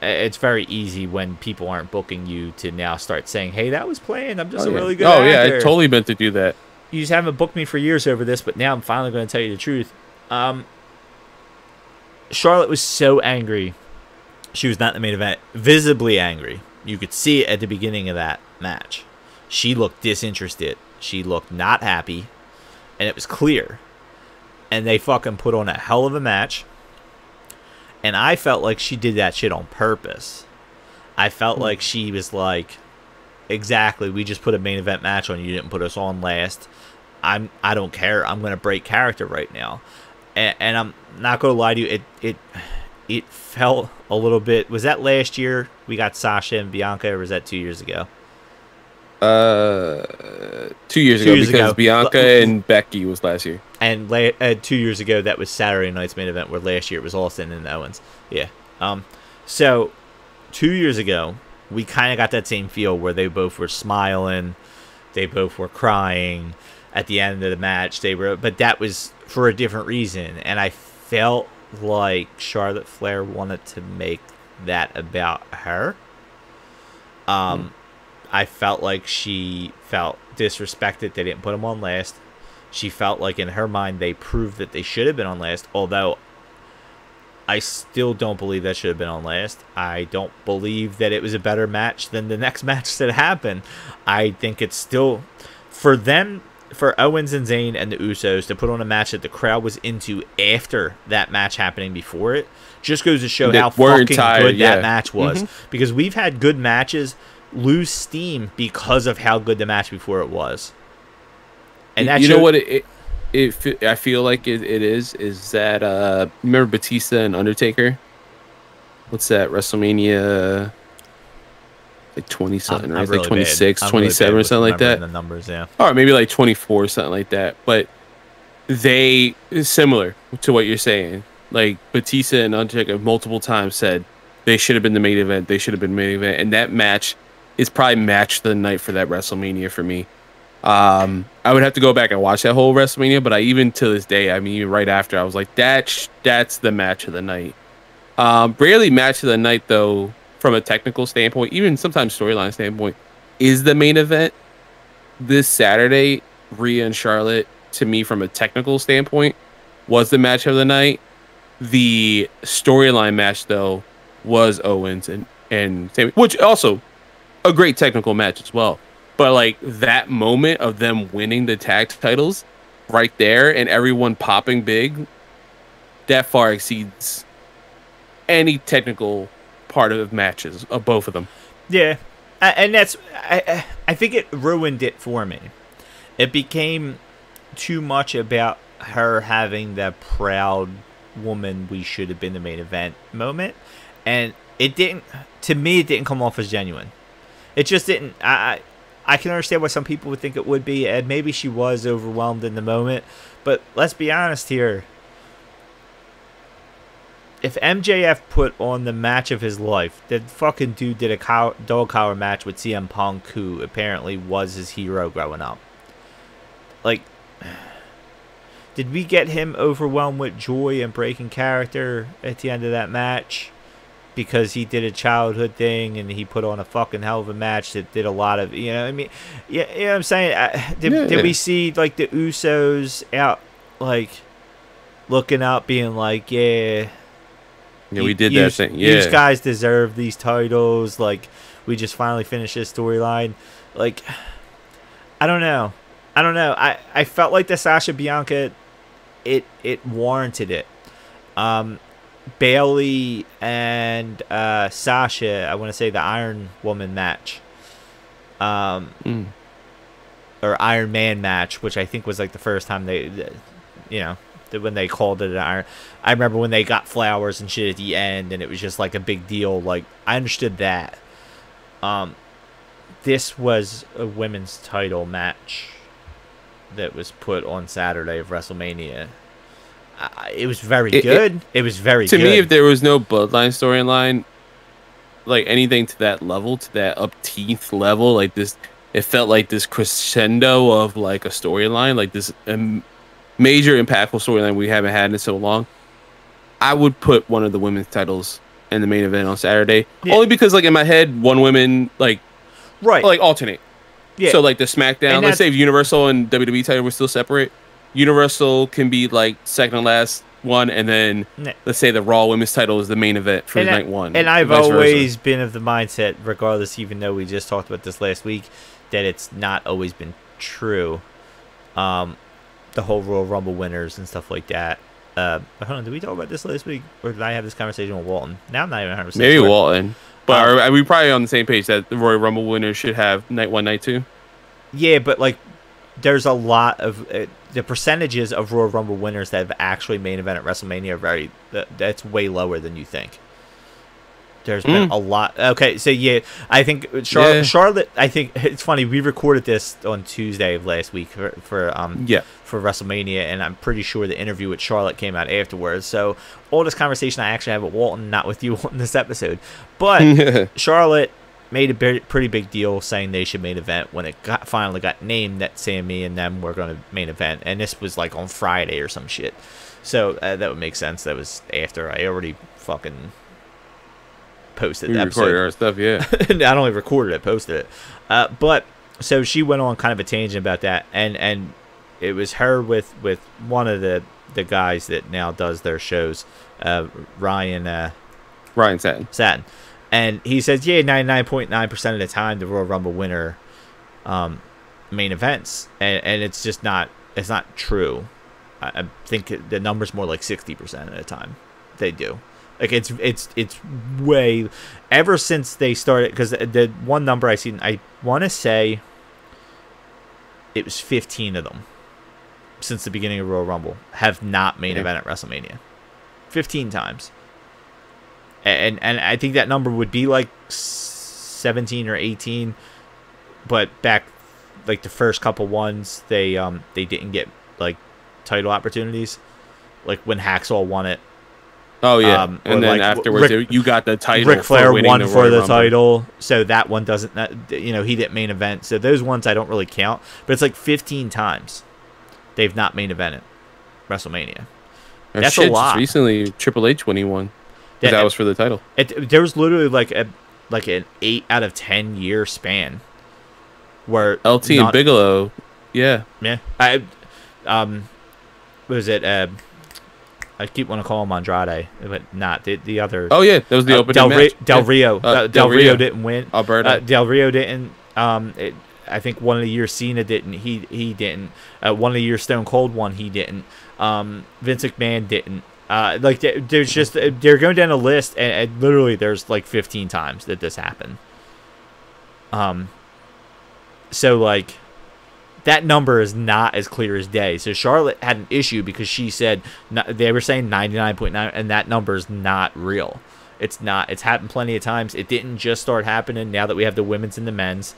It's very easy when people aren't booking you to now start saying, "Hey, that was planned. I'm just oh, a yeah. really good Oh yeah, I totally meant to do that. You just haven't booked me for years over this, but now I'm finally going to tell you the truth." Um, Charlotte was so angry. She was not in the main event. Visibly angry. You could see it at the beginning of that match. She looked disinterested. She looked not happy. And it was clear. And they fucking put on a hell of a match. And I felt like she did that shit on purpose. I felt Hmm. like she was like, exactly, we just put a main event match on. You didn't put us on last. I'm I don't care. I'm gonna break character right now. And, and I'm not gonna lie to you, it it it felt a little bit was that last year we got Sasha and Bianca or was that two years ago? Uh, two years Two ago years because ago. Bianca L- and Becky was last year. And la- uh, two years ago, that was Saturday night's main event. Where last year it was Austin and Owens. Yeah. Um. So, two years ago, we kind of got that same feel where they both were smiling, they both were crying at the end of the match. They were, but that was for a different reason, and I felt like Charlotte Flair wanted to make that about her. Um, I felt like she felt disrespected. They didn't put him on last. She felt like in her mind they proved that they should have been on last, although I still don't believe that should have been on last. I don't believe that it was a better match than the (laughs) next match that happened. I think it's still for them for Owens and Zayn and the Usos to put on a match that the crowd was into after that match happening before it just goes to show They how fucking tired, good yeah. that match was. Because we've had good matches lose steam because of how good the match before it was. And that you know what it, it, it I feel like it, it is is that uh remember Batista and Undertaker? What's that WrestleMania? Like twenty something, I'm- right? I'm really like bad. 26, I'm really 27 or something like that. The numbers, yeah. or maybe like 24 something like that but they similar to what you're saying like batista and undertaker multiple times said They should have been the main event. They should have been main event. And that match is probably match the night for that WrestleMania for me. Um, I would have to go back and watch that whole WrestleMania, but I even to this day, I mean, even right after, I was like, that that's the match of the night. Um, rarely match of the night though, from a technical standpoint, even sometimes storyline standpoint, is the main event. This Saturday, Rhea and Charlotte, to me, from a technical standpoint, was the match of the night. The storyline match though was Owens and and Sami, which also a great technical match as well. But like that moment of them winning the tag titles right there and everyone popping big, that far exceeds any technical part of matches of both of them. Yeah, and that's I I think it ruined it for me. It became too much about her having that proud woman we should have been the main event moment. And it didn't to me it didn't come off as genuine. It just didn't i i can understand why some people would think it would be and maybe she was overwhelmed in the moment. But let's be honest here if MJF put on the match of his life, the fucking dude did a cow- dog collar match with CM Punk, who apparently was his hero growing up. Like, (sighs) did we get him overwhelmed with joy and breaking character at the end of that match? Because he did a childhood thing and he put on a fucking hell of a match that did a lot of, you know, I mean, yeah, you know what I'm saying? Uh, did, Yeah. did we see, like, the Usos out, like, looking up, being like, yeah, Yeah, we did you- that thing. These Yeah. guys deserve these titles. Like, we just finally finished this storyline. Like, I don't know. I don't know. I, I felt like the Sasha Bianca, it it warranted it. Um, Bayley and uh, Sasha, I want to say the Iron Woman match. Um, Mm. or Iron Man match, which I think was like the first time they, you know, when they called it an Iron. I remember when they got flowers and shit at the end, and it was just like a big deal. Like I understood that. Um, this was a women's title match that was put on Saturday of WrestleMania. It was very It- it- good. It, was very to good. me, if there was no bloodline storyline, like anything to that level, to that upteenth level, like this, it felt like this crescendo of like a storyline, like this um, major impactful storyline we haven't had in so long. I would put one of the women's titles in the main event on Saturday, Yeah. only because like in my head, one women like right. like alternate. yeah. So like the SmackDown, And let's say if Universal and WWE title were still separate, Universal can be like second to last one, and then Ne- let's say the Raw Women's title is the main event for and, I- night one. and I've vice versa. always been of the mindset, regardless, even though we just talked about this last week, that it's not always been true. Um, the whole Royal Rumble winners and stuff like that. Uh, hold on, did we talk about this last week, or did I have this conversation with Walton? Now I'm not even 100 percent maybe sure. Walton, but Um, are, are we probably on the same page that the Royal Rumble winner should have night one, night two? Yeah, but like, there's a lot of uh, the percentages of Royal Rumble winners that have actually main event at WrestleMania are very that, that's way lower than you think. There's been Mm. a lot. Okay, so yeah, I think Charlotte. Yeah. Charlotte. I think it's funny. We recorded this on Tuesday of last week for, for um Yeah, for WrestleMania, and I'm pretty sure the interview with Charlotte came out afterwards. So all this conversation I actually have with Walton, not with you (laughs) on this episode, but (laughs) Charlotte made a pretty big deal saying they should main event when it got finally got named that Sami and them were going to main event, and this was like on Friday or some shit. So uh, that would make sense. That was after I already fucking posted we the recorded episode. our stuff. Yeah, (laughs) Not only recorded it, posted it. Uh, but so she went on kind of a tangent about that, and and it was her with with one of the the guys that now does their shows, uh, Ryan. Uh, Ryan Satin. Satin. And he says, yeah, 99.9% of the time, the Royal Rumble winner um, main events. And, and it's just not, it's not true. I, I think the number's more like 60% of the time they do. Like it's, it's, it's way, ever since they started, because the, the one number I seen, I want to say it was 15 of them since the beginning of Royal Rumble have not main Yeah. event at WrestleMania. 15 times and and I think that number would be like 17 or 18 but back like the first couple ones they um they didn't get like title opportunities like when Hacksaw won it Oh yeah, Um, and then like afterwards Ric- you got the title. Ric Flair won the for the Rumble. title, so that one doesn't. that- You know, he didn't main event, so those ones I don't really count. But it's like 15 times they've not main evented WrestleMania. Or That's a shit, just lot. recently, Triple H when he won. Yeah, that was for the title. It, there was literally like a like an eight out of ten year span where LT and Bigelow, yeah, Yeah, I um, what was it? Uh, I keep wanting to call him Andrade, but not the the other. oh yeah, that was the uh, opening Del, match. Ri- Del Rio. Uh, Del Del Rio Rio. didn't win. Alberto. Uh, Del Rio didn't. Um, it, I think one of the years Cena didn't. He he didn't. Uh, one of the years Stone Cold won. He didn't. Um, Vince McMahon didn't. Uh, like there's just uh, they're going down a list, and, and literally there's like 15 times that this happened. Um. So like, that number is not as clear as day. So Charlotte had an issue because she said they were saying 99.9, and that number is not real. It's not. It's happened plenty of times. It didn't just start happening now that we have the women's and the men's.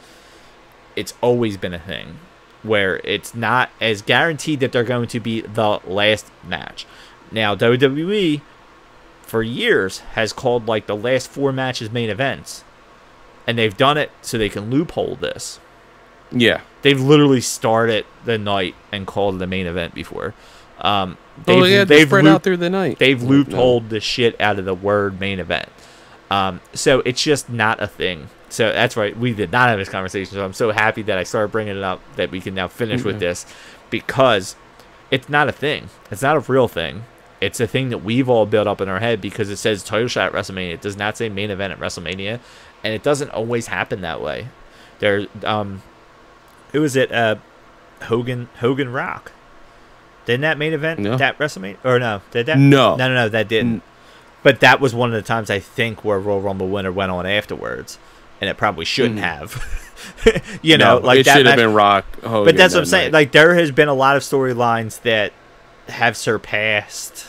It's always been a thing where it's not as guaranteed that they're going to be the last match. Now WWE for years has called like the last four matches main events. And they've done it so they can loophole this. Yeah. They've literally started the night and called the main event before. Um, they've, Oh yeah, they they've spread loop- out through the night. They've No. loopholed the shit out of the word main event. Um, so it's just not a thing. So that's right. We did not have this conversation. So I'm so happy that I started bringing it up that we can now finish with Mhm. this because it's not a thing. It's not a real thing. It's a thing that we've all built up in our head because it says title shot at WrestleMania. It does not say main event at WrestleMania, and it doesn't always happen that way. There, um, who was it? Uh, Hogan, Hogan Rock. Didn't that main event No. that WrestleMania or no? Did that? No. no, no, no, that didn't. But that was one of the times I think where Royal Rumble winner went on afterwards, and it probably shouldn't Mm. have. (laughs) you know, like it that. should have match- been Rock. Hogan but that's what I'm that saying. Like there has been a lot of storylines that have surpassed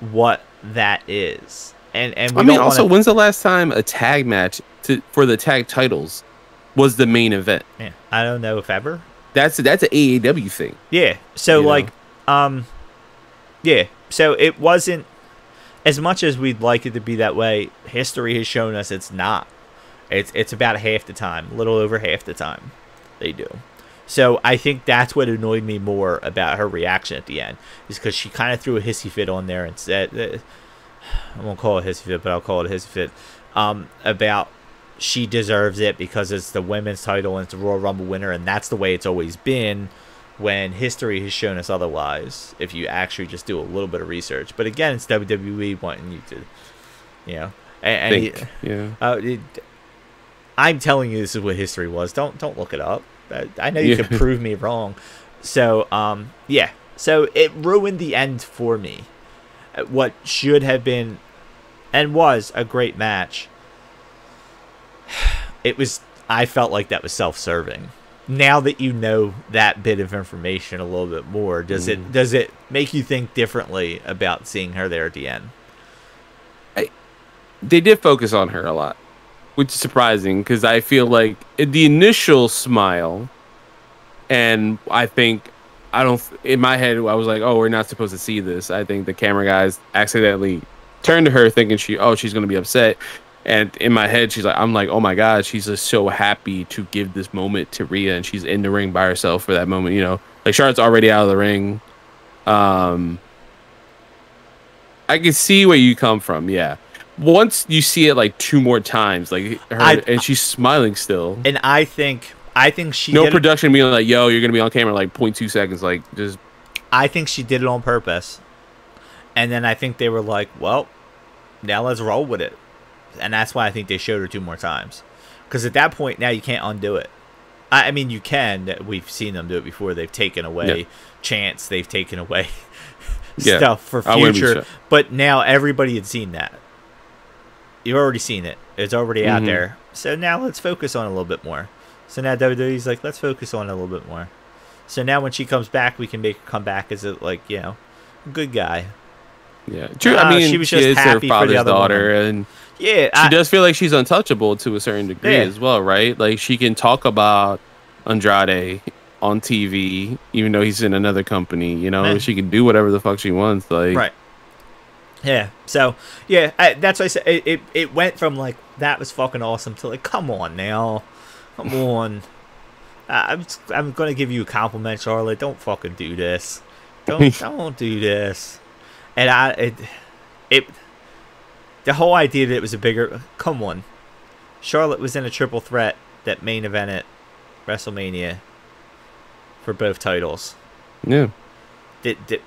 what that is, and and we I mean, also, wanna, when's the last time a tag match to, for the tag titles was the main event? yeah, I don't know if ever. That's that's an AEW thing. Yeah. So You know? like, um, yeah. So it wasn't as much as we'd like it to be that way. History has shown us it's not. It's it's about half the time, a little over half the time, they do. So I think that's what annoyed me more about her reaction at the end, is because she kind of threw a hissy fit on there and said, uh, I won't call it a hissy fit, but I'll call it a hissy fit, um, about she deserves it because it's the women's title and it's the Royal Rumble winner, and that's the way it's always been. When history has shown us otherwise, if you actually just do a little bit of research. But again, it's WWE wanting you to, you know, and, and Think. yeah. uh, it, I'm telling you, this is what history was. Don't don't look it up. I, I know you Yeah. can prove me wrong. So um, yeah. So it ruined the end for me. What should have been, and was a great match. (sighs) It was. I felt like that was self-serving. Now that you know that bit of information a little bit more, does it Mm. does it make you think differently about seeing her there at the end? They did focus on her a lot, which is surprising because I feel like the initial smile, and I think I don't in my head I was like, oh, we're not supposed to see this. I think the camera guys accidentally turned to her thinking she oh she's gonna be upset. And in my head, she's like, I'm like, oh my god, she's just so happy to give this moment to Rhea, and she's in the ring by herself for that moment. You know, like Charlotte's already out of the ring. Um, I can see where you come from. Yeah, once you see it like two more times, like her, I- and she's smiling still. And I think I think she no it- production being like, yo, you're gonna be on camera like 0.2 seconds, like just I think she did it on purpose. And then I think they were like, well, now let's roll with it. And that's why I think they showed her two more times. Because at that point, now you can't undo it. I, I mean, you can. We've seen them do it before. They've taken away Yeah. chance, they've taken away (laughs) Yeah. stuff for future. But now everybody had seen that. You've already seen it. It's already out Mhm. there. So now let's focus on it a little bit more. So now WWE's like, let's focus on it a little bit more. So now when she comes back, we can make her come back as a like you know, good guy. Yeah. True. Uh, I mean, she was she is happy her for the father's other daughter, and Yeah, she I, does feel like she's untouchable to a certain degree Yeah. as well, right? Like she can talk about Andrade on TV, even though he's in another company. You know, Yeah. she can do whatever the fuck she wants. Like, right. Yeah. So yeah, I, that's why I said it, it. It went from like that was fucking awesome to like, come on now, come (laughs) on. I- I'm I'm gonna give you a compliment, Charlotte. Don't fucking do this. Don't (laughs) don't do this. And I it it the whole idea that it was a bigger come on. Charlotte was in a triple threat that main evented WrestleMania for both titles Yeah. that,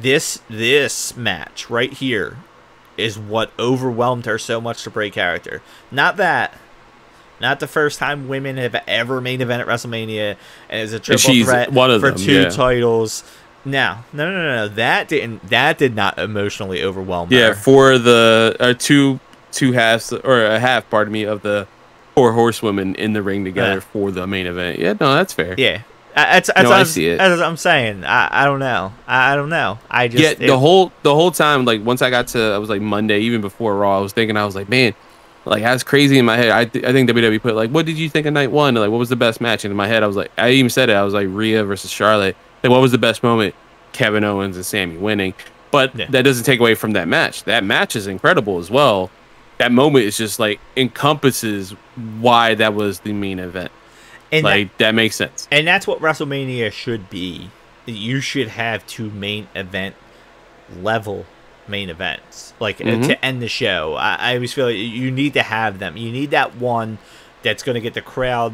this this match right here is what overwhelmed her so much to break character. Not that. Not the first time women have ever main event at WrestleMania and it's a triple threat one of for them, two yeah. titles. No, no, no, no, no. That didn't. That did not emotionally overwhelm me. Yeah, her. for the uh, two two halves or a half, pardon me, of the four horsewomen in the ring together Yeah. for the main event. Yeah, no, that's fair. Yeah, that's, that's No, I I'm, see it. What I'm saying. I, I don't know. I, I don't know. I just yeah, it- the whole the whole time, like once I got to, I was like Monday, even before Raw, I was thinking, I was like, man, like that's crazy in my head. I, th- I think WWE put like, what did you think of night one? Like, what was the best match? And in my head, I was like, I even said it. I was like, Rhea versus Charlotte. Like, what was the best moment? Kevin Owens and Sami winning. But Yeah. that doesn't take away from that match. That match is incredible as well. That moment is just like encompasses why that was the main event. and that- like that makes sense. And that's what WrestleMania should be. You should have two main event level main events, like Mhm. to end the show. I, I always feel like you need to have them. You need that one that's going to get the crowd,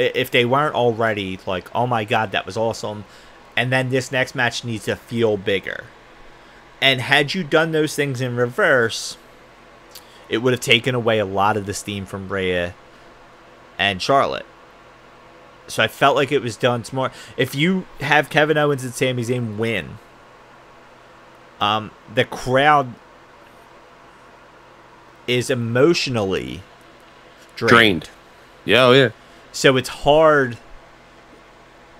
if they weren't already, like, oh my god, that was awesome. And then this next match needs to feel bigger. And had you done those things in reverse, it would have taken away a lot of the steam from Rhea and Charlotte. So I felt like it was done smart. If you have Kevin Owens and Sami Zayn win, um, the crowd is emotionally drained. Drained. Yeah, oh yeah. So it's hard.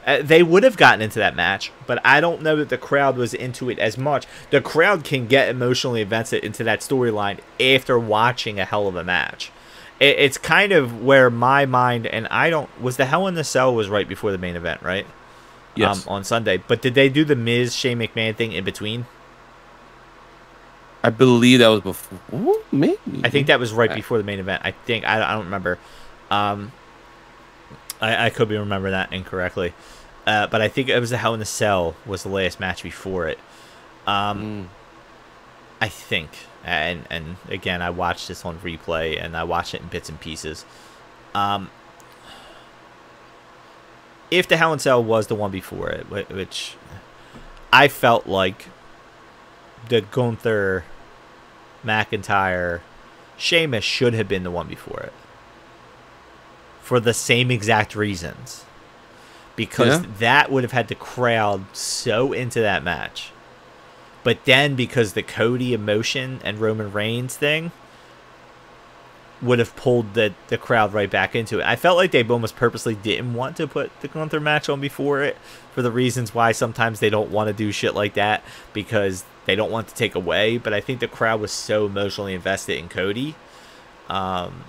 Uh, they would have gotten into that match, but I don't know that the crowd was into it as much. The crowd can get emotionally invested into that storyline after watching a hell of a match. It's kind of where my mind and I don't was the Hell in the Cell was right before the main event, right? Yes. Um, on Sunday, but did they do the Miz Shane McMahon thing in between? I believe that was before. Ooh, maybe. I think that was right before the main event. I think I, I don't remember. Um, I, I could be remembering that incorrectly, uh, but I think it was the Hell in the Cell was the last match before it. Um, Mm. I think, and and again, I watched this on replay and I watched it in bits and pieces. Um, if the Hell in a Cell was the one before it, which I felt like the Gunther, McIntyre, Sheamus should have been the one before it. For the same exact reasons. Because Yeah. that would have had the crowd so into that match. But then because the Cody emotion and Roman Reigns thing would have pulled the, the crowd right back into it. I felt like they almost purposely didn't want to put the Gunther match on before it for the reasons why sometimes they don't want to do shit like that because they don't want to take away. But I think the crowd was so emotionally invested in Cody um,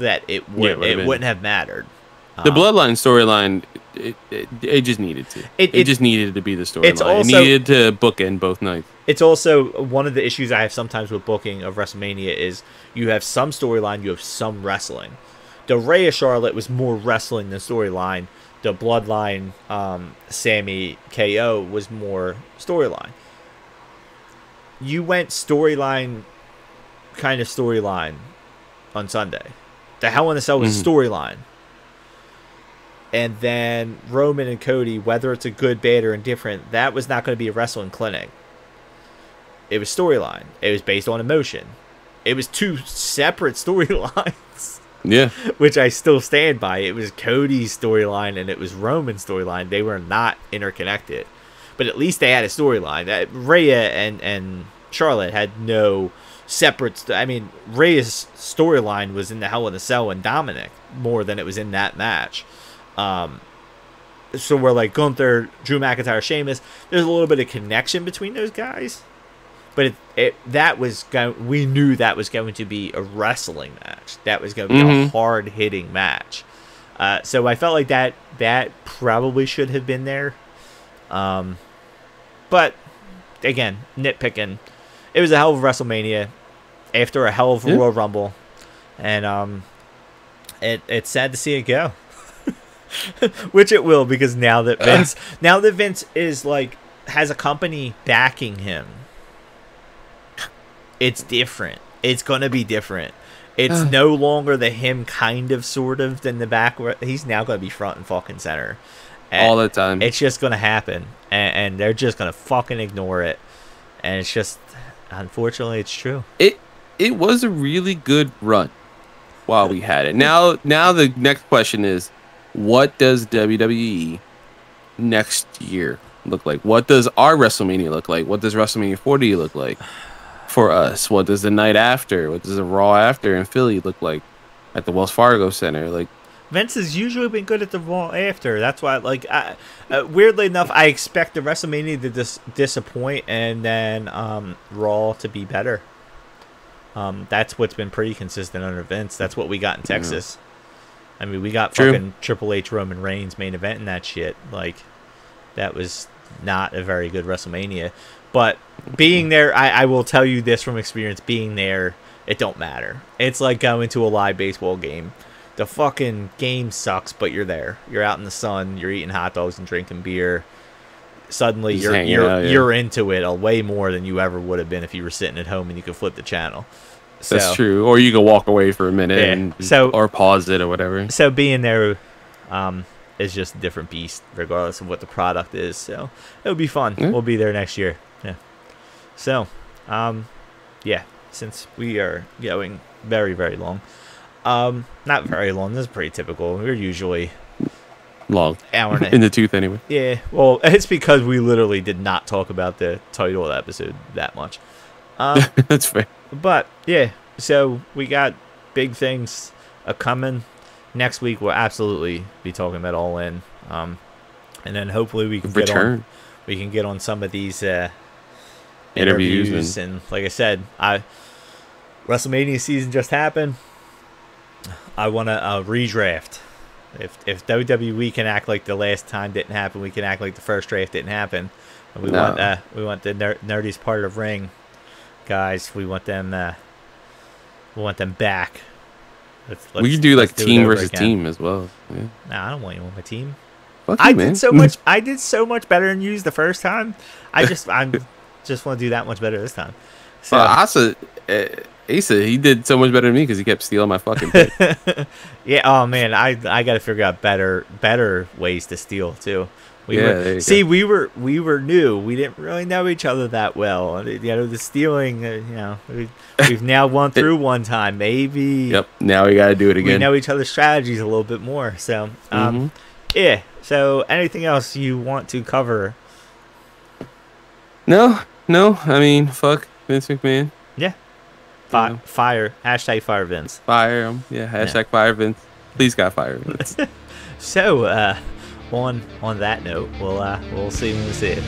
that it Yeah, would it would've it been. wouldn't have mattered. The Um, bloodline storyline, it, it, it just needed to. It- It, it- just needed to be the storyline. It needed to bookend both nights. it's also one of the issues I have sometimes with booking of WrestleMania is you have some storyline, you have some wrestling. The Rhea Charlotte was more wrestling than storyline. The Bloodline, um, Sami KO was more storyline. You went storyline, kind of storyline, on Sunday. The Hell in a Cell was Mhm. storyline. And then Roman and Cody, whether it's a good, bad, or indifferent, that was not going to be a wrestling clinic it was storyline. It was based on emotion. It was two separate (laughs) storylines, Yeah. (laughs) which I still stand by. It was Cody's storyline and it was Roman's storyline. They were not interconnected, but at least they had a storyline. That Rhea and and Charlotte had no separate. St- I mean, Rhea's storyline was in the Hell in a Cell and Dominik more than it was in that match. Um, so we're like Gunther, Drew McIntyre, Sheamus. There's a little bit of connection between those guys, but it, it that was go- we knew that was going to be a wrestling match. That was going to be a Mhm. hard hitting match. Uh, so I felt like that that probably should have been there. Um, but again, nitpicking. It was a hell of a WrestleMania after a hell of a Yeah. Royal Rumble, and um, it it's sad to see it go. (laughs) Which it will because now that (laughs) Vince now that Vince is like has a company backing him, it's different. It's gonna be different. It's (sighs) no longer the him kind of sort of than the back. where- He's now gonna be front and fucking center. And all the time. it's just gonna happen, and, and they're just gonna fucking ignore it. And it's just, unfortunately, it's true. it it was a really good run while we had it. Now now the next question is what does WWE next year look like? What does our WrestleMania look like? What does WrestleMania 40 look like for us? What does the night after? What does the Raw after in Philly look like at the Wells Fargo Center? Like Vince has usually been good at the Raw after. That's why, like, I, uh, weirdly enough, I expect the WrestleMania to dis- disappoint and then um, Raw to be better. Um, that's what's been pretty consistent under Vince. That's what we got in Texas. I mean, we got True. fucking Triple H Roman Reigns main event and that shit. Like, that was not a very good WrestleMania. But being there, I, I will tell you this from experience: being there, it don't matter. It's like going to a live baseball game. The fucking game sucks, but you're there. You're out in the sun. You're eating hot dogs and drinking beer. Suddenly, Just you're you're out, yeah. you're into it a way more than you ever would have been if you were sitting at home and you could flip the channel. that's true. Or you can walk away for a minute Yeah. and So- or pause it or whatever. so being there um, is just a different beast, regardless of what the product is. So it'll be fun. Yeah. We'll be there next year. Yeah. So, um, yeah, since we are going very very long, um, not very long. This is pretty typical. We're usually Long. hour and a (laughs) In the tooth anyway. Yeah, well, (laughs) it's because we literally did not talk about the title of the episode that much. Um, (laughs) that's fair. but yeah, so we got big things a coming. Next week we'll absolutely be talking about All In, um, and then hopefully we can get on. Return. We can get on some of these uh, Interviews interviews, and like I said, I WrestleMania season just happened. I want to uh, redraft. If if WWE can act like the last time didn't happen, we can act like the first draft didn't happen. We No. want uh, we want the ner- nerdiest part of ring guys. We want them. Uh, we want them back. Let's, we let's- could do like let's team versus again. team as well. Yeah. Nah, I don't want you on my team. Fuck I man. did so (laughs) much. I did so much better than you the first time. I just I'm (laughs) just want to do that much better this time. So Well, Asa, uh, Asa, he did so much better than me because he kept stealing my fucking pick. (laughs) yeah. Oh man, I I got to figure out better better ways to steal too. We Yeah, were, see, go. we were we were new. We didn't really know each other that well. You know, the stealing. Uh, you know, we, we've now (laughs) won through one time. Maybe yep. Now we got to do it again. we know each other's strategies a little bit more. So, um, Mhm. yeah. So, anything else you want to cover? No, no. I mean, fuck Vince McMahon. Fi- Fire. Hashtag fire Vince. Fire him. Yeah. Hashtag yeah. fire Vince. Please God fire Vince. (laughs) so, uh, on on that note, we'll uh, we'll see when we see it.